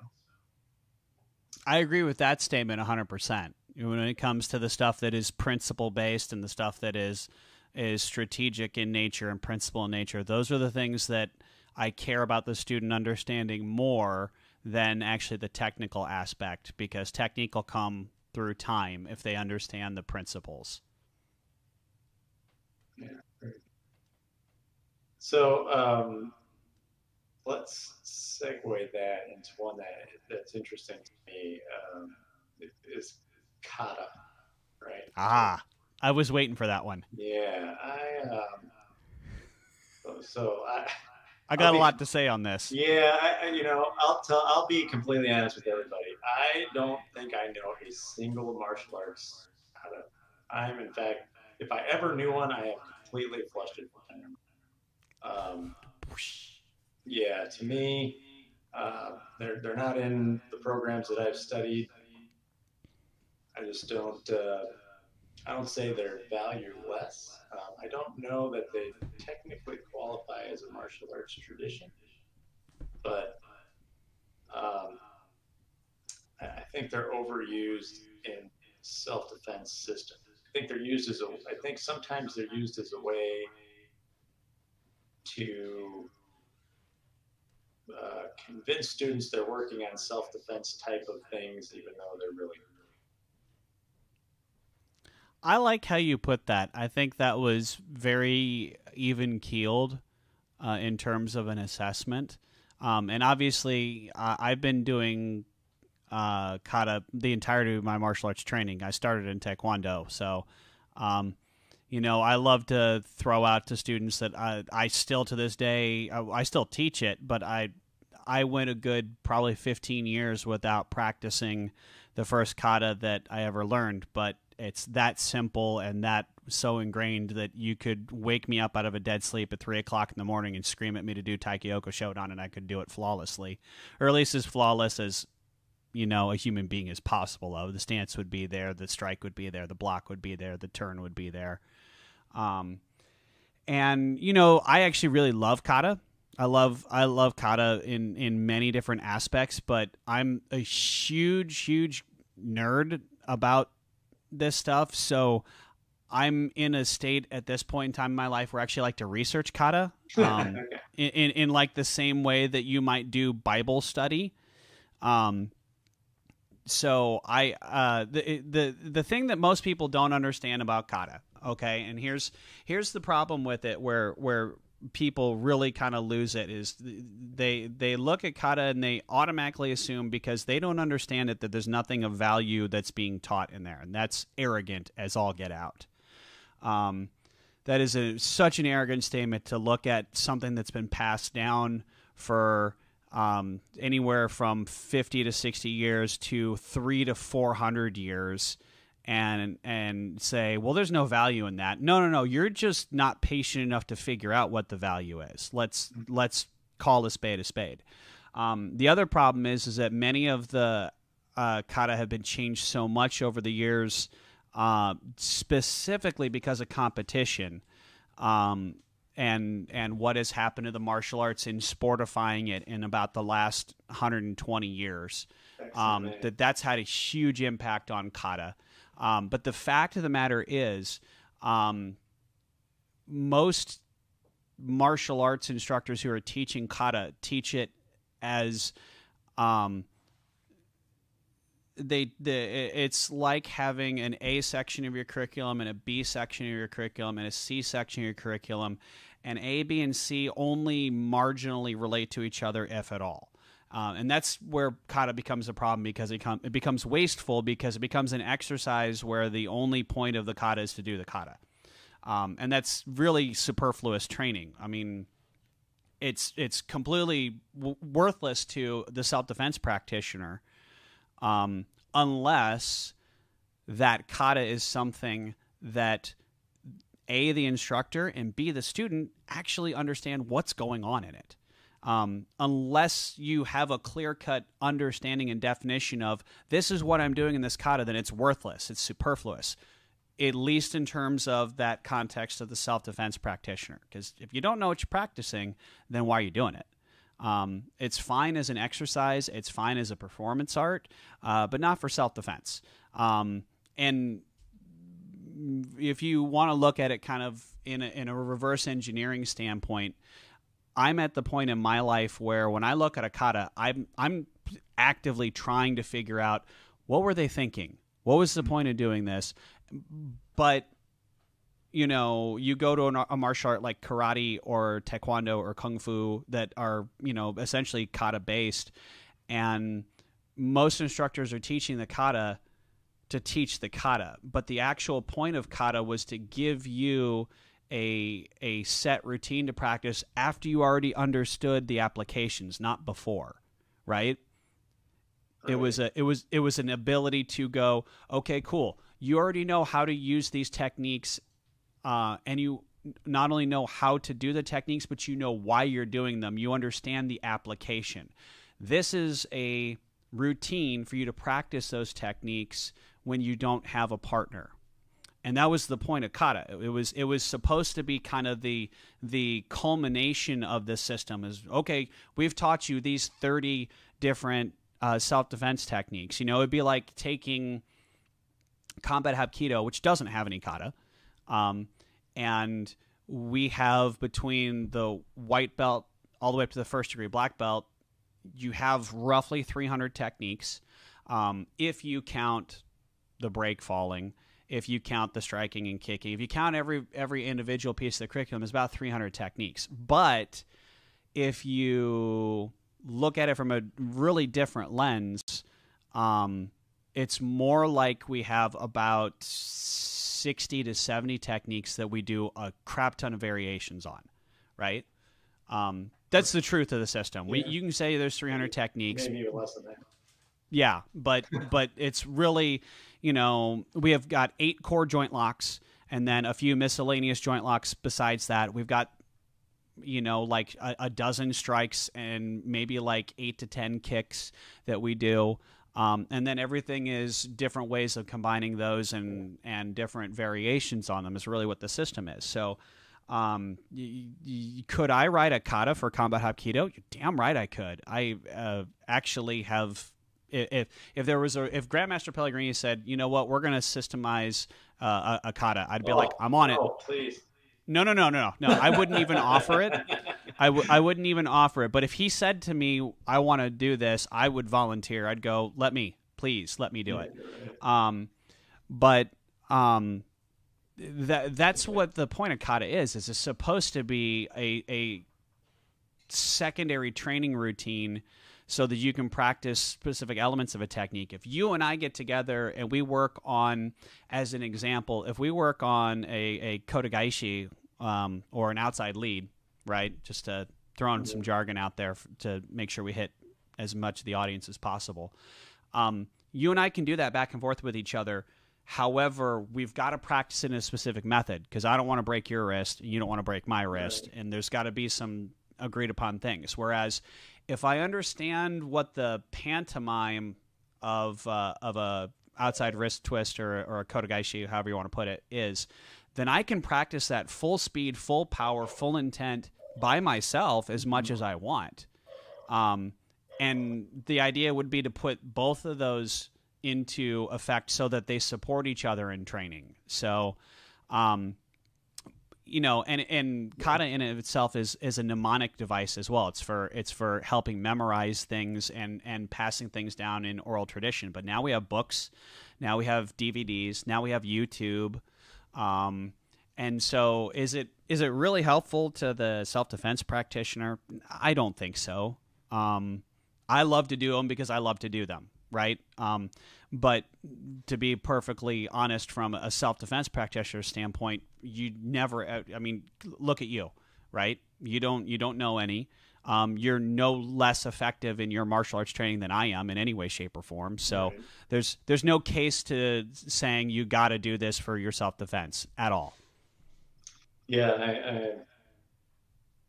I agree with that statement 100%. When it comes to the stuff that is principle based and the stuff that is is strategic in nature and principle in nature. Those are the things that I care about the student understanding more than actually the technical aspect because technique will come through time if they understand the principles. Yeah. So um, let's segue that into one that that's interesting to me um, is kata, right? Ah, I was waiting for that one. Yeah, I um, so I I got a lot to say on this. Yeah, I, you know, I'll tell. I'll be completely honest with everybody. I don't think I know a single martial arts kata. I'm, in fact, if I ever knew one, I have completely flushed it from my um, yeah, to me, uh, they're they're not in the programs that I've studied. I just don't. Uh, I don't say they're valueless. Um, I don't know that they technically qualify as a martial arts tradition, but um, I, think they're overused in self-defense systems. I think they're used as a. I think sometimes they're used as a way to uh, convince students they're working on self-defense type of things, even though they're really. I like how you put that. I think that was very even keeled uh, in terms of an assessment. Um, and obviously, uh, I've been doing uh, kata the entirety of my martial arts training. I started in Taekwondo, so um, you know, I love to throw out to students that I, I still to this day I, I still teach it, but I I went a good probably 15 years without practicing the first kata that I ever learned, but it's that simple and that so ingrained that you could wake me up out of a dead sleep at three o'clock in the morning and scream at me to do Taikyoku Shodan, and I could do it flawlessly, or at least as flawless as you know a human being is possible. Of the stance would be there, the strike would be there, the block would be there, the turn would be there. Um, and you know, I actually really love kata. I love I love kata in in many different aspects, but I'm a huge huge nerd about this stuff. So I'm in a state at this point in time in my life where I actually like to research kata, um, [laughs] in, in, in like the same way that you might do Bible study. Um, so I uh, the the the thing that most people don't understand about kata okay and here's here's the problem with it where where people really kind of lose it is they they look at kata and they automatically assume because they don't understand it that there's nothing of value that's being taught in there and that's arrogant as all get out. Um, that is a, such an arrogant statement to look at something that's been passed down for um, anywhere from 50 to 60 years to 3 to 400 years and and say, well, there's no value in that. No, no, no. You're just not patient enough to figure out what the value is. Let's let's call a spade a spade. Um, the other problem is is that many of the uh, kata have been changed so much over the years, uh, specifically because of competition. Um, and and what has happened to the martial arts in sportifying it in about the last 120 years um, that that's had a huge impact on kata um, but the fact of the matter is, um, most martial arts instructors who are teaching kata teach it as um, they the it's like having an A section of your curriculum and a B section of your curriculum and a C section of your curriculum and A, B, and C only marginally relate to each other if at all. Uh, and that's where kata becomes a problem because it, com- it becomes wasteful because it becomes an exercise where the only point of the kata is to do the kata. Um, and that's really superfluous training. I mean, it's it's completely w- worthless to the self defense practitioner um, unless that kata is something that a the instructor and b the student actually understand what's going on in it um, unless you have a clear cut understanding and definition of this is what I'm doing in this kata, then it's worthless, it's superfluous, at least in terms of that context of the self defense practitioner. Because if you don't know what you're practicing, then why are you doing it? Um, it's fine as an exercise, it's fine as a performance art, uh, but not for self defense. Um, and if you want to look at it kind of in a, in a reverse engineering standpoint, I'm at the point in my life where when I look at a kata, I'm I'm actively trying to figure out what were they thinking? What was the mm-hmm. point of doing this? But you know, you go to a martial art like karate or taekwondo or kung fu that are, you know, essentially kata based and most instructors are teaching the kata to teach the kata, but the actual point of kata was to give you a a set routine to practice after you already understood the applications, not before, right? right? It was a it was it was an ability to go, okay, cool. You already know how to use these techniques, uh, and you not only know how to do the techniques, but you know why you're doing them. You understand the application. This is a routine for you to practice those techniques when you don't have a partner and that was the point of kata. It was it was supposed to be kind of the the culmination of the system is okay we've taught you these 30 different uh, self-defense techniques. You know it'd be like taking combat hapkido which doesn't have any kata um, and we have between the white belt all the way up to the first degree black belt you have roughly 300 techniques um, if you count the break falling if you count the striking and kicking if you count every every individual piece of the curriculum is about 300 techniques but if you look at it from a really different lens um, it's more like we have about 60 to 70 techniques that we do a crap ton of variations on right um, that's the truth of the system. Yeah. We you can say there's 300 maybe, techniques. Maybe less than that. Yeah, but but it's really, you know, we have got eight core joint locks and then a few miscellaneous joint locks besides that. We've got you know like a, a dozen strikes and maybe like 8 to 10 kicks that we do. Um, and then everything is different ways of combining those and and different variations on them is really what the system is. So um, y- y- could I ride a kata for combat hapkido? You're damn right I could. I uh, actually have. If if there was a if Grandmaster Pellegrini said, you know what, we're going to systemize uh, a, a, kata, I'd be oh, like, I'm on it. Oh, please. No, no, no, no, no. I wouldn't even offer it. I w- I wouldn't even offer it. But if he said to me, I want to do this, I would volunteer. I'd go, let me, please, let me do it. Um, but um, that that's what the point of kata is. Is it's supposed to be a a secondary training routine so that you can practice specific elements of a technique. If you and I get together and we work on, as an example, if we work on a, a kotegaeshi um, or an outside lead, right? Just to throw in some jargon out there to make sure we hit as much of the audience as possible. Um, you and I can do that back and forth with each other However, we've got to practice in a specific method because I don't want to break your wrist, and you don't want to break my wrist, right. and there's got to be some agreed upon things. Whereas, if I understand what the pantomime of uh, of a outside wrist twist or, or a kotegaeshi, however you want to put it, is, then I can practice that full speed, full power, full intent by myself as much as I want. Um, and the idea would be to put both of those into effect so that they support each other in training. So, um, you know, and and kata in of itself is is a mnemonic device as well. It's for it's for helping memorize things and and passing things down in oral tradition. But now we have books, now we have DVDs, now we have YouTube, um, and so is it is it really helpful to the self defense practitioner? I don't think so. Um, I love to do them because I love to do them right? Um, but to be perfectly honest, from a self defense practitioner standpoint, you never. Uh, I mean, look at you, right? You don't you don't know any. Um, you're no less effective in your martial arts training than I am in any way, shape, or form. So right. there's there's no case to saying you got to do this for your self defense at all. Yeah, I, I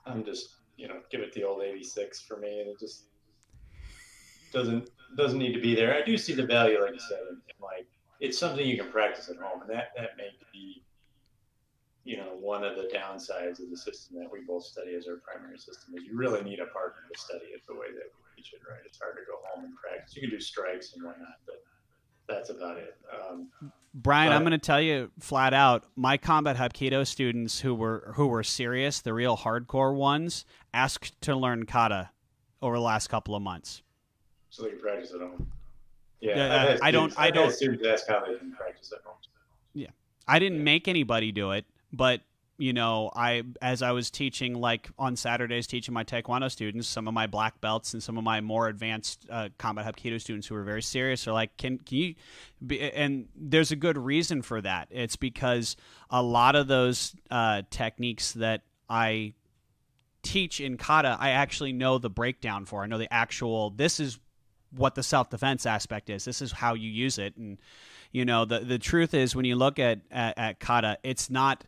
I'm just you know give it the old 86 for me, and it just doesn't doesn't need to be there. I do see the value, like you said, and, like it's something you can practice at home, and that that may be, you know, one of the downsides of the system that we both study as our primary system is you really need a partner to study it the way that we teach it. Right? It's hard to go home and practice. You can do strikes and whatnot, but that's about it. Um, Brian, but, I'm going to tell you flat out. My combat hapkido students who were who were serious, the real hardcore ones, asked to learn kata over the last couple of months. So they can practice at home. Yeah, uh, I don't. I don't. Students ask how they can practice at home. Yeah, I didn't yeah. make anybody do it, but you know, I as I was teaching, like on Saturdays, teaching my Taekwondo students, some of my black belts and some of my more advanced uh, combat Hapkido students who are very serious are like, "Can can you?" Be, and there's a good reason for that. It's because a lot of those uh, techniques that I teach in kata, I actually know the breakdown for. I know the actual. This is what the self defense aspect is. This is how you use it, and you know the the truth is when you look at at, at kata, it's not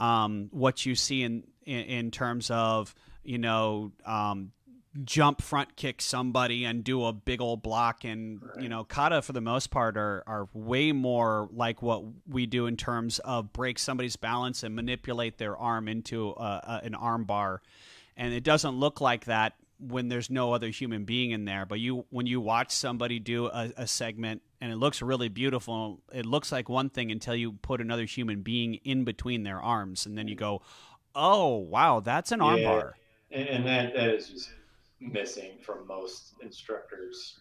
um, what you see in, in, in terms of you know um, jump front kick somebody and do a big old block. And you know kata for the most part are are way more like what we do in terms of break somebody's balance and manipulate their arm into a, a, an arm bar. And it doesn't look like that when there's no other human being in there but you when you watch somebody do a, a segment and it looks really beautiful. It looks like one thing until you put another human being in between their arms, and then you go, "Oh, wow, that's an armbar." Yeah. And that that is just missing from most instructors'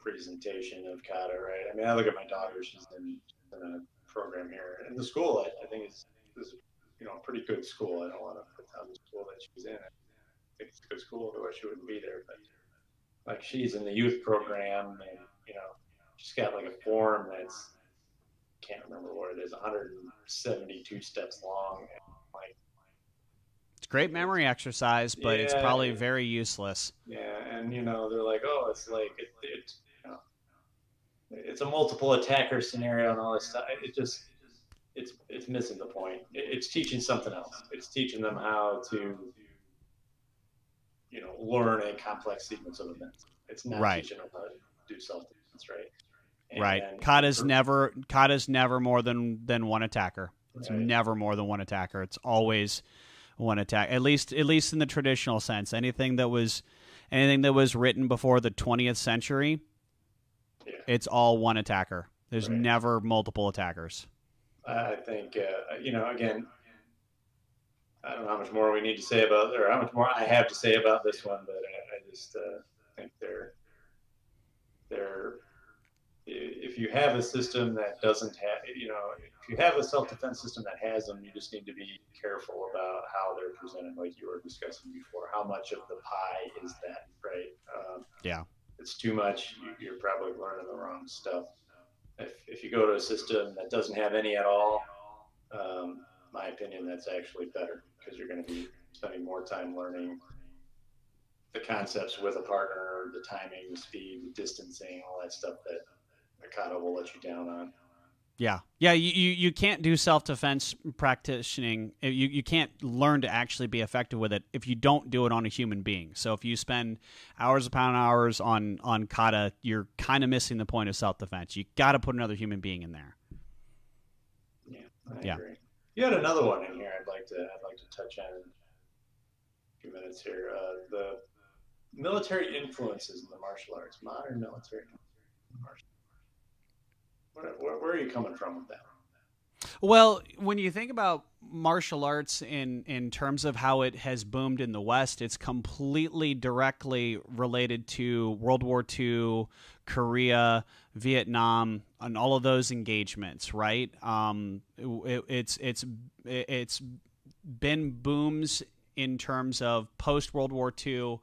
presentation of kata, right? I mean, I look at my daughter; she's in, in a program here, and the school I, I think is is you know a pretty good school. I don't want to put down the school that she's in. It's good school, otherwise she wouldn't be there. But like she's in the youth program, and you know she's got like a form that's can't remember what it is 172 steps long and like it's great memory exercise but yeah, it's probably very useless. Yeah and you know they're like oh it's like it, it you know, it's a multiple attacker scenario and all this stuff. It just it's it's missing the point. It's teaching something else. It's teaching them how to you know learn a complex sequence of events it's not right. teaching them how to do self-defense right right. Kata's never Kata's never more than than one attacker. It's right. never more than one attacker. It's always one attack. At least at least in the traditional sense. Anything that was anything that was written before the 20th century, yeah. it's all one attacker. There's right. never multiple attackers. I think uh, you know again. I don't know how much more we need to say about, or how much more I have to say about this one, but I, I just uh, think they're they're if you have a system that doesn't have, you know, if you have a self-defense system that has them, you just need to be careful about how they're presented, like you were discussing before. How much of the pie is that, right? Um, yeah. It's too much. You're probably learning the wrong stuff. If, if you go to a system that doesn't have any at all, um, my opinion, that's actually better because you're going to be spending more time learning the concepts with a partner, the timing, the speed, the distancing, all that stuff that Kata will let you down on. Yeah, yeah. You, you, you can't do self defense practicing. You you can't learn to actually be effective with it if you don't do it on a human being. So if you spend hours upon hours on on kata, you're kind of missing the point of self defense. You got to put another human being in there. Yeah, I yeah. agree. You had another one in here. I'd like to I'd like to touch on a few minutes here. Uh, the military influences in the martial arts, modern military martial where, where are you coming from with that? Well, when you think about martial arts in in terms of how it has boomed in the West, it's completely directly related to World War II, Korea, Vietnam, and all of those engagements. Right? Um, it, it's it's it's been booms in terms of post World War II.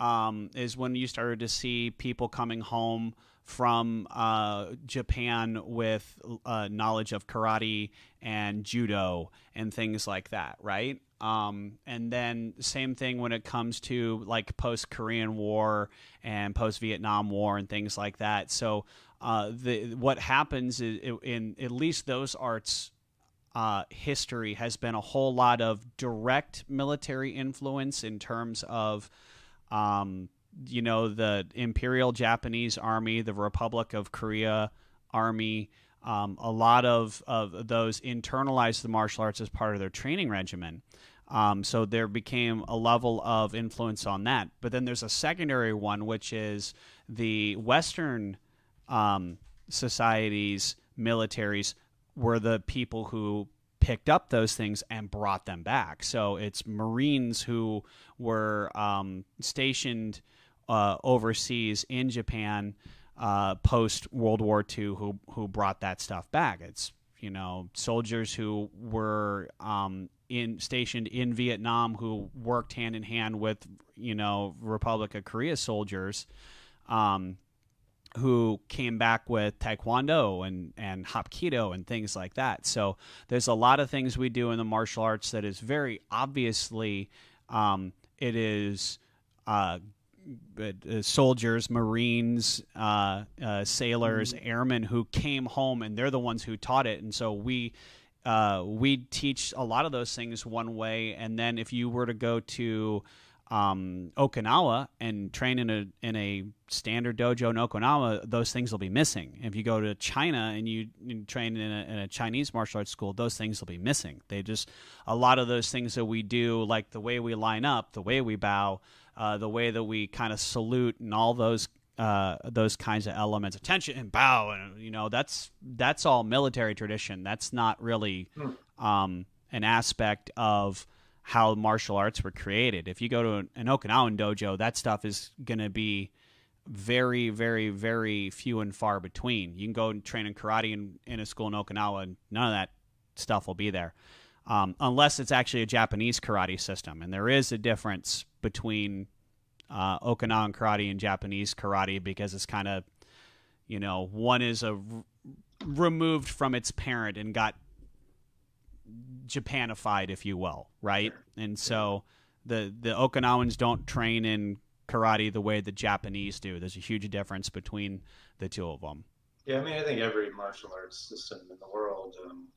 Um, is when you started to see people coming home from uh, Japan with uh, knowledge of karate and judo and things like that, right? Um, and then same thing when it comes to like post Korean War and post Vietnam War and things like that. So uh, the what happens is in at least those arts. Uh, history has been a whole lot of direct military influence in terms of um, you know the Imperial Japanese Army, the Republic of Korea Army. Um, a lot of, of those internalized the martial arts as part of their training regimen. Um, so there became a level of influence on that. But then there's a secondary one, which is the Western um, societies, militaries were the people who picked up those things and brought them back. So it's Marines who were um, stationed uh, overseas in Japan uh, post World War II who who brought that stuff back. It's you know soldiers who were um, in stationed in Vietnam who worked hand in hand with you know Republic of Korea soldiers. Um, who came back with taekwondo and and hapkido and things like that. So there's a lot of things we do in the martial arts that is very obviously um, it is uh, uh, soldiers, Marines, uh, uh, sailors, mm-hmm. airmen who came home, and they're the ones who taught it. And so we uh, we teach a lot of those things one way, and then if you were to go to um, Okinawa and train in a in a standard dojo in Okinawa, those things will be missing. If you go to China and you, you train in a, in a, Chinese martial arts school, those things will be missing. They just a lot of those things that we do, like the way we line up, the way we bow, uh, the way that we kind of salute, and all those uh, those kinds of elements, attention and bow, and you know that's that's all military tradition. That's not really hmm. um, an aspect of how martial arts were created. If you go to an, an Okinawan dojo, that stuff is going to be very, very, very few and far between. You can go and train in karate in, in a school in Okinawa, and none of that stuff will be there. Um, unless it's actually a Japanese karate system. And there is a difference between uh, Okinawan karate and Japanese karate because it's kind of, you know, one is a r- removed from its parent and got Japanified, if you will, right? And so the the Okinawans don't train in karate the way the Japanese do. There's a huge difference between the two of them. Yeah, I mean, I think every martial arts system in the world um,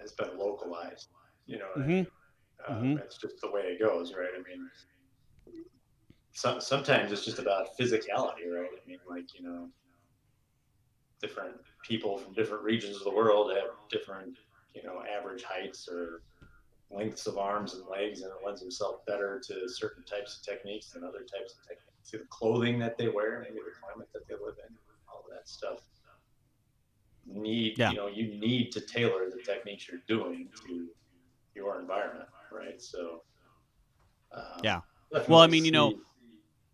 has been localized. You know, mm-hmm. Uh, mm-hmm. it's just the way it goes, right? I mean, some, sometimes it's just about physicality, right? I mean, like you know, different people from different regions of the world have different you know average heights or lengths of arms and legs, and it lends itself better to certain types of techniques than other types of techniques. See the clothing that they wear, maybe the climate that they live in, all that stuff. Need yeah. you know you need to tailor the techniques you're doing to your environment, right? So um, yeah. Well, I mean, you know,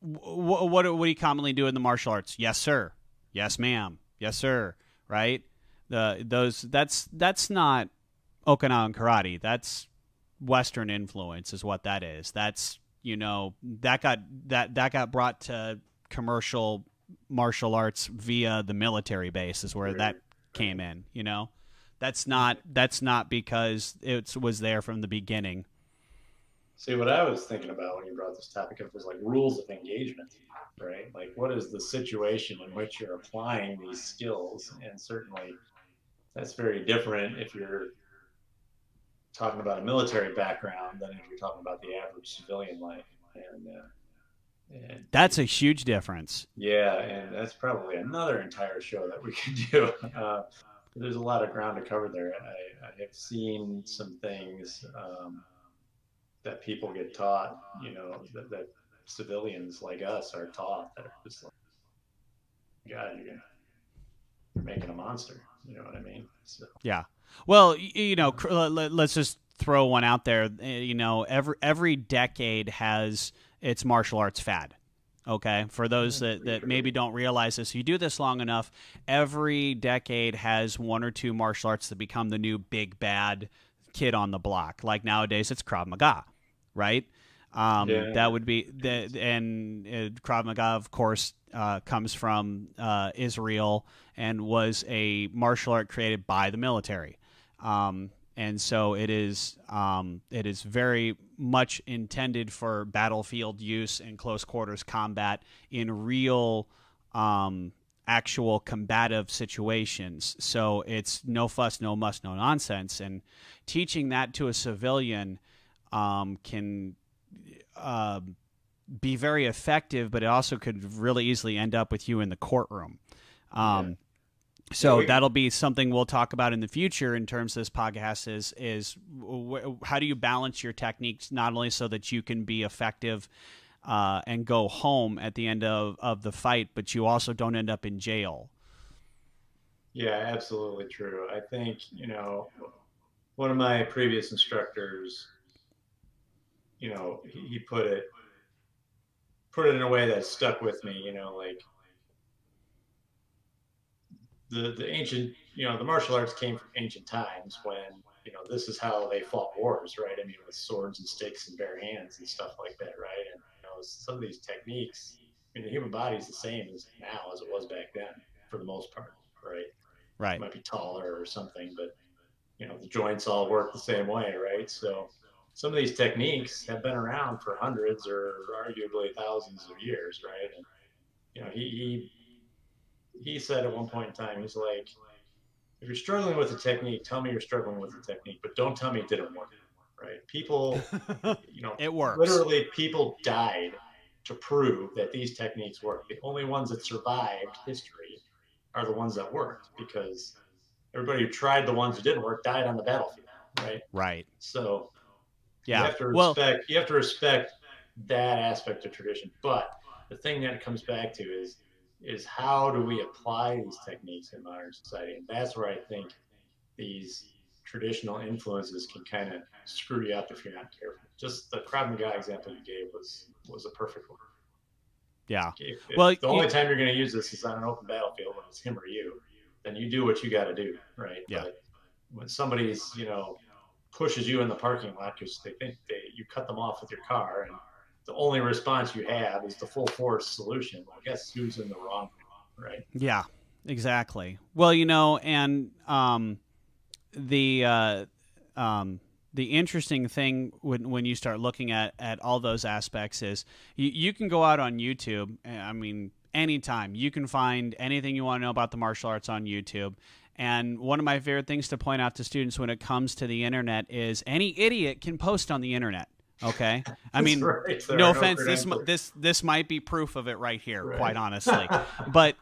what, what what do you commonly do in the martial arts? Yes, sir. Yes, ma'am. Yes, sir. Right? The those that's that's not Okinawan karate. That's Western influence is what that is. That's you know that got that that got brought to commercial martial arts via the military base is where that came in. You know, that's not that's not because it was there from the beginning. See, what I was thinking about when you brought this topic up was like rules of engagement, right? Like, what is the situation in which you're applying these skills? And certainly, that's very different if you're talking about a military background than if you're talking about the average civilian life. And, uh, and that's a huge difference. Yeah, and that's probably another entire show that we [laughs] could do. Uh, there's a lot of ground to cover there. I, I have seen some things um, that people get taught, you know, that, that, civilians like us are taught that are just like, God, you're, you're making a monster. You know what I mean? So. Yeah. Well, you know, let's just throw one out there. Eh, you know, every every decade has its martial arts fad. Okay, for those that, that maybe don't realize this, you do this long enough, every decade has one or two martial arts that become the new big bad kid on the block. Like nowadays, it's Krav Maga, right? Um, yeah. That would be the and uh, Krav Maga, of course, uh, comes from uh, Israel and was a martial art created by the military. Um, and so it is um, it is very much intended for battlefield use and close quarters combat in real um, actual combative situations. So it's no fuss, no muss, no nonsense. And teaching that to a civilian um, can uh, be very effective, but it also could really easily end up with you in the courtroom. Um, yeah. So that'll be something we'll talk about in the future in terms of this podcast. Is is how do you balance your techniques not only so that you can be effective uh, and go home at the end of, of the fight, but you also don't end up in jail. Yeah, absolutely true. I think, you know, one of my previous instructors, you know, he, he put it put it in a way that stuck with me, you know, like the the ancient, you know, the martial arts came from ancient times when, you know, this is how they fought wars, right? I mean, with swords and sticks and bare hands and stuff like that, right? And you know, some of these techniques, I mean, the human body is the same as now as it was back then, for the most part, right? Right. It might be taller or something, but you know, the joints all work the same way, right? So some of these techniques have been around for hundreds or arguably thousands of years, right? And you know, he he, he said at one point in time, he's like, if you're struggling with a technique, tell me you're struggling with the technique, but don't tell me it didn't work, right? People, [laughs] you know, it works. Literally, people died to prove that these techniques work. The only ones that survived history are the ones that worked because everybody who tried the ones that didn't work died on the battlefield, right? Right. So yeah, you have to respect well, you have to respect that aspect of tradition. But the thing that it comes back to is is how do we apply these techniques in modern society? And that's where I think these traditional influences can kind of screw you up if you're not careful. Just the Krav Maga example you gave was was a perfect one. Yeah. If, if well, the only time you're going to use this is on an open battlefield when it's him or you, then you do what you got to do, right? Yeah. But when somebody's, you know, pushes you in the parking lot because they think they you cut them off with your car, and the only response you have is the full force solution. I guess who's in the wrong, right? Yeah, exactly. Well, you know, and um, the uh, um, the interesting thing when when you start looking at at all those aspects is you, you can go out on YouTube. Eh, I mean, anytime you can find anything you want to know about the martial arts on YouTube. And one of my favorite things to point out to students when it comes to the internet is any idiot can post on the internet. Okay, [laughs] I mean, right. no offense. This this this might be proof of it right here, right. quite honestly. [laughs] but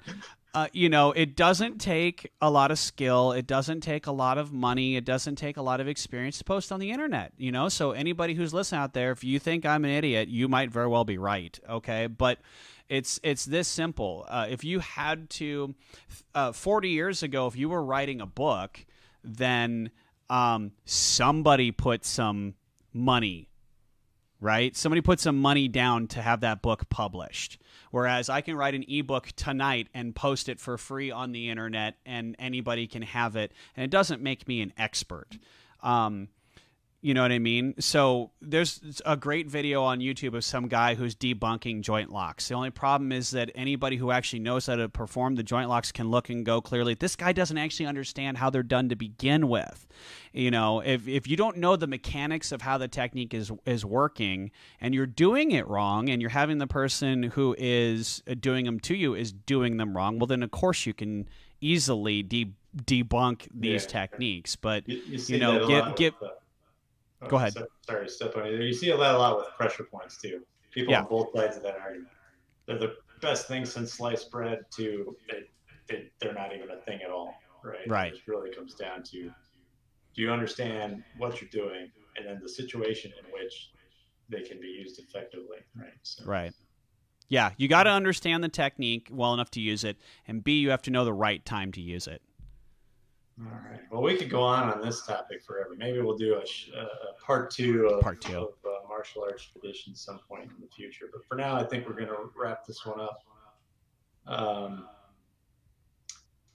uh, you know, it doesn't take a lot of skill. It doesn't take a lot of money. It doesn't take a lot of experience to post on the internet. You know, so anybody who's listening out there, if you think I'm an idiot, you might very well be right. Okay, but it's it's this simple. Uh, if you had to, uh, 40 years ago, if you were writing a book, then um, somebody put some money right? Somebody put some money down to have that book published. Whereas I can write an ebook tonight and post it for free on the internet and anybody can have it. And it doesn't make me an expert. Um, you know what I mean? So there's a great video on YouTube of some guy who's debunking joint locks. The only problem is that anybody who actually knows how to perform the joint locks can look and go clearly. This guy doesn't actually understand how they're done to begin with. You know, if if you don't know the mechanics of how the technique is is working and you're doing it wrong and you're having the person who is doing them to you is doing them wrong, well then of course you can easily de- debunk these yeah. techniques. But you, you, you know, give give Go ahead. So, sorry step on you. You see a lot, a lot with pressure points too. People yeah. on both sides of that argument. They're the best thing since sliced bread. To they, they they're not even a thing at all. Right. Right. It really comes down to do you understand what you're doing, and then the situation in which they can be used effectively. Right. So. Right. Yeah, you got to understand the technique well enough to use it, and B, you have to know the right time to use it. All right. Well, we could go on on this topic forever. Maybe we'll do a, a part two of, part two. of uh, martial arts traditions some point in the future. But for now, I think we're going to wrap this one up. Um,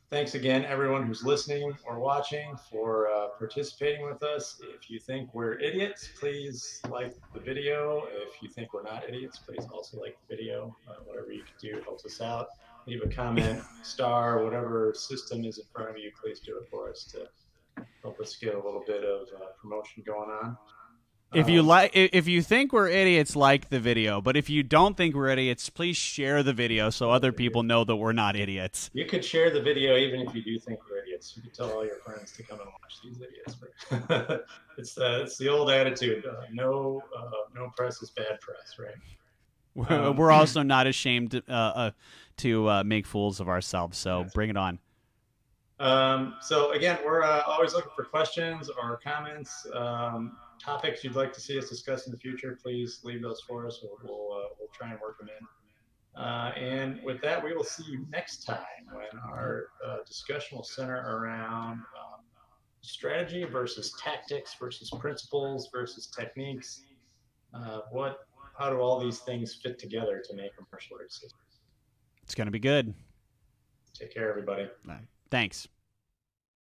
thanks again, everyone who's listening or watching, for uh, participating with us. If you think we're idiots, please like the video. If you think we're not idiots, please also like the video. Uh, whatever you can do helps us out leave a comment, star, whatever system is in front of you, please do it for us to help us get a little bit of uh, promotion going on. If you um, like, if you think we're idiots, like the video. But if you don't think we're idiots, please share the video so other people know that we're not idiots. You could share the video even if you do think we're idiots. You could tell all your friends to come and watch these idiots. [laughs] it's uh, it's the old attitude: uh, no uh, no press is bad press, right? Um, we're also not ashamed uh, uh, to uh, make fools of ourselves. So bring it on. Um, so again, we're uh, always looking for questions or comments, um, topics you'd like to see us discuss in the future. Please leave those for us. We'll we'll, uh, we'll try and work them in. Uh, and with that, we will see you next time when our uh, discussion will center around um, strategy versus tactics versus principles versus techniques. Uh, what, how do all these things fit together to make a martial arts system? It's going to be good. Take care, everybody. Thanks.